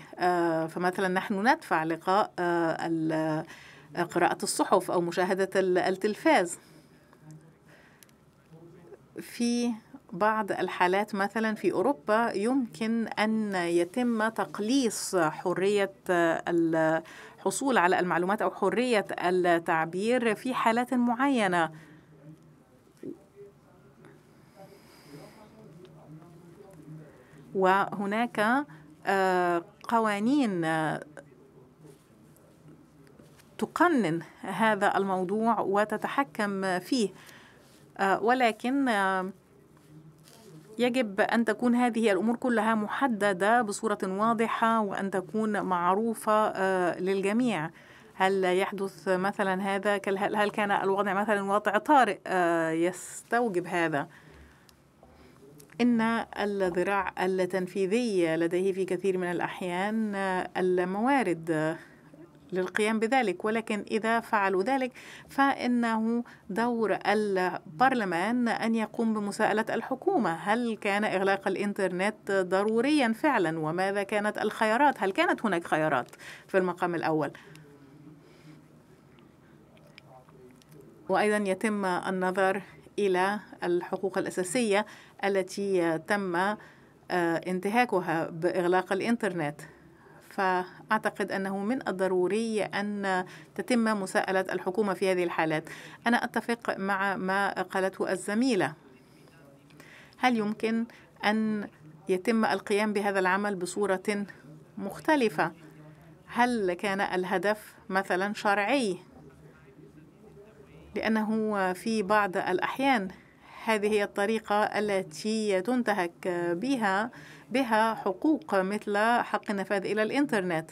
فمثلا نحن ندفع لقاء قراءة الصحف أو مشاهدة التلفاز. في بعض الحالات مثلا في أوروبا يمكن أن يتم تقليص حرية الحصول على المعلومات أو حرية التعبير في حالات معينة. وهناك قوانين تقنن هذا الموضوع وتتحكم فيه. ولكن يجب أن تكون هذه الأمور كلها محددة بصورة واضحة وأن تكون معروفة للجميع. هل يحدث مثلا هذا؟ هل كان الوضع مثلا وضع طارئ؟ يستوجب هذا. إن الذراع التنفيذي لديه في كثير من الأحيان الموارد للقيام بذلك ولكن إذا فعلوا ذلك فإنه دور البرلمان أن يقوم بمساءلة الحكومة. هل كان إغلاق الإنترنت ضروريا فعلا؟ وماذا كانت الخيارات؟ هل كانت هناك خيارات في المقام الأول؟ وأيضا يتم النظر إلى الحقوق الأساسية التي تم انتهاكها بإغلاق الإنترنت. فأعتقد أنه من الضروري أن تتم مساءلة الحكومة في هذه الحالات. أنا أتفق مع ما قالته الزميلة. هل يمكن أن يتم القيام بهذا العمل بصورة مختلفة؟ هل كان الهدف مثلا شرعي؟ لأنه في بعض الأحيان هذه هي الطريقة التي تنتهك بها بها حقوق مثل حق النفاذ إلى الإنترنت.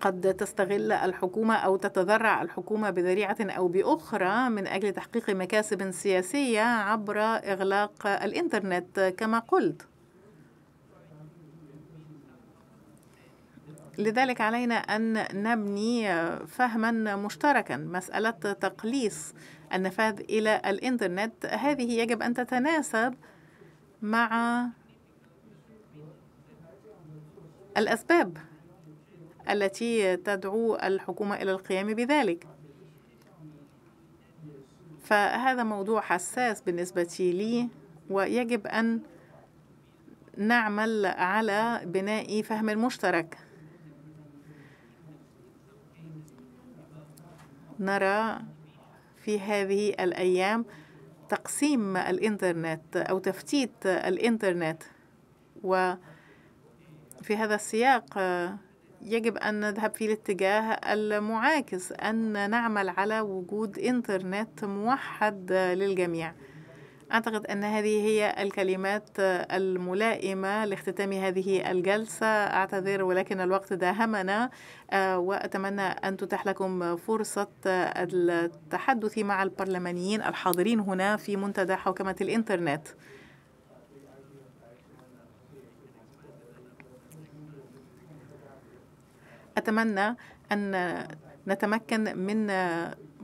قد تستغل الحكومة أو تتذرع الحكومة بذريعة أو بأخرى من أجل تحقيق مكاسب سياسية عبر إغلاق الإنترنت كما قلت. لذلك علينا أن نبني فهما مشتركا مسألة تقليص النفاذ إلى الإنترنت. هذه يجب أن تتناسب مع الأسباب التي تدعو الحكومة إلى القيام بذلك. فهذا موضوع حساس بالنسبة لي ويجب أن نعمل على بناء فهم مشترك. نرى في هذه الأيام تقسيم الإنترنت أو تفتيت الإنترنت. وفي هذا السياق يجب أن نذهب في الاتجاه المعاكس أن نعمل على وجود إنترنت موحد للجميع. أعتقد أن هذه هي الكلمات الملائمة لاختتام هذه الجلسة. أعتذر ولكن الوقت داهمنا وأتمنى أن تتاح لكم فرصة التحدث مع البرلمانيين الحاضرين هنا في منتدى حوكمة الإنترنت. أتمنى أن نتمكن من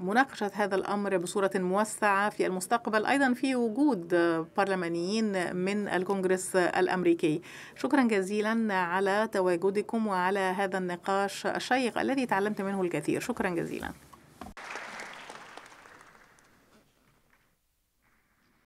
مناقشة هذا الأمر بصورة موسعة في المستقبل أيضا في وجود برلمانيين من الكونغرس الأمريكي. شكرا جزيلا على تواجدكم وعلى هذا النقاش الشيق الذي تعلمت منه الكثير. شكرا جزيلا.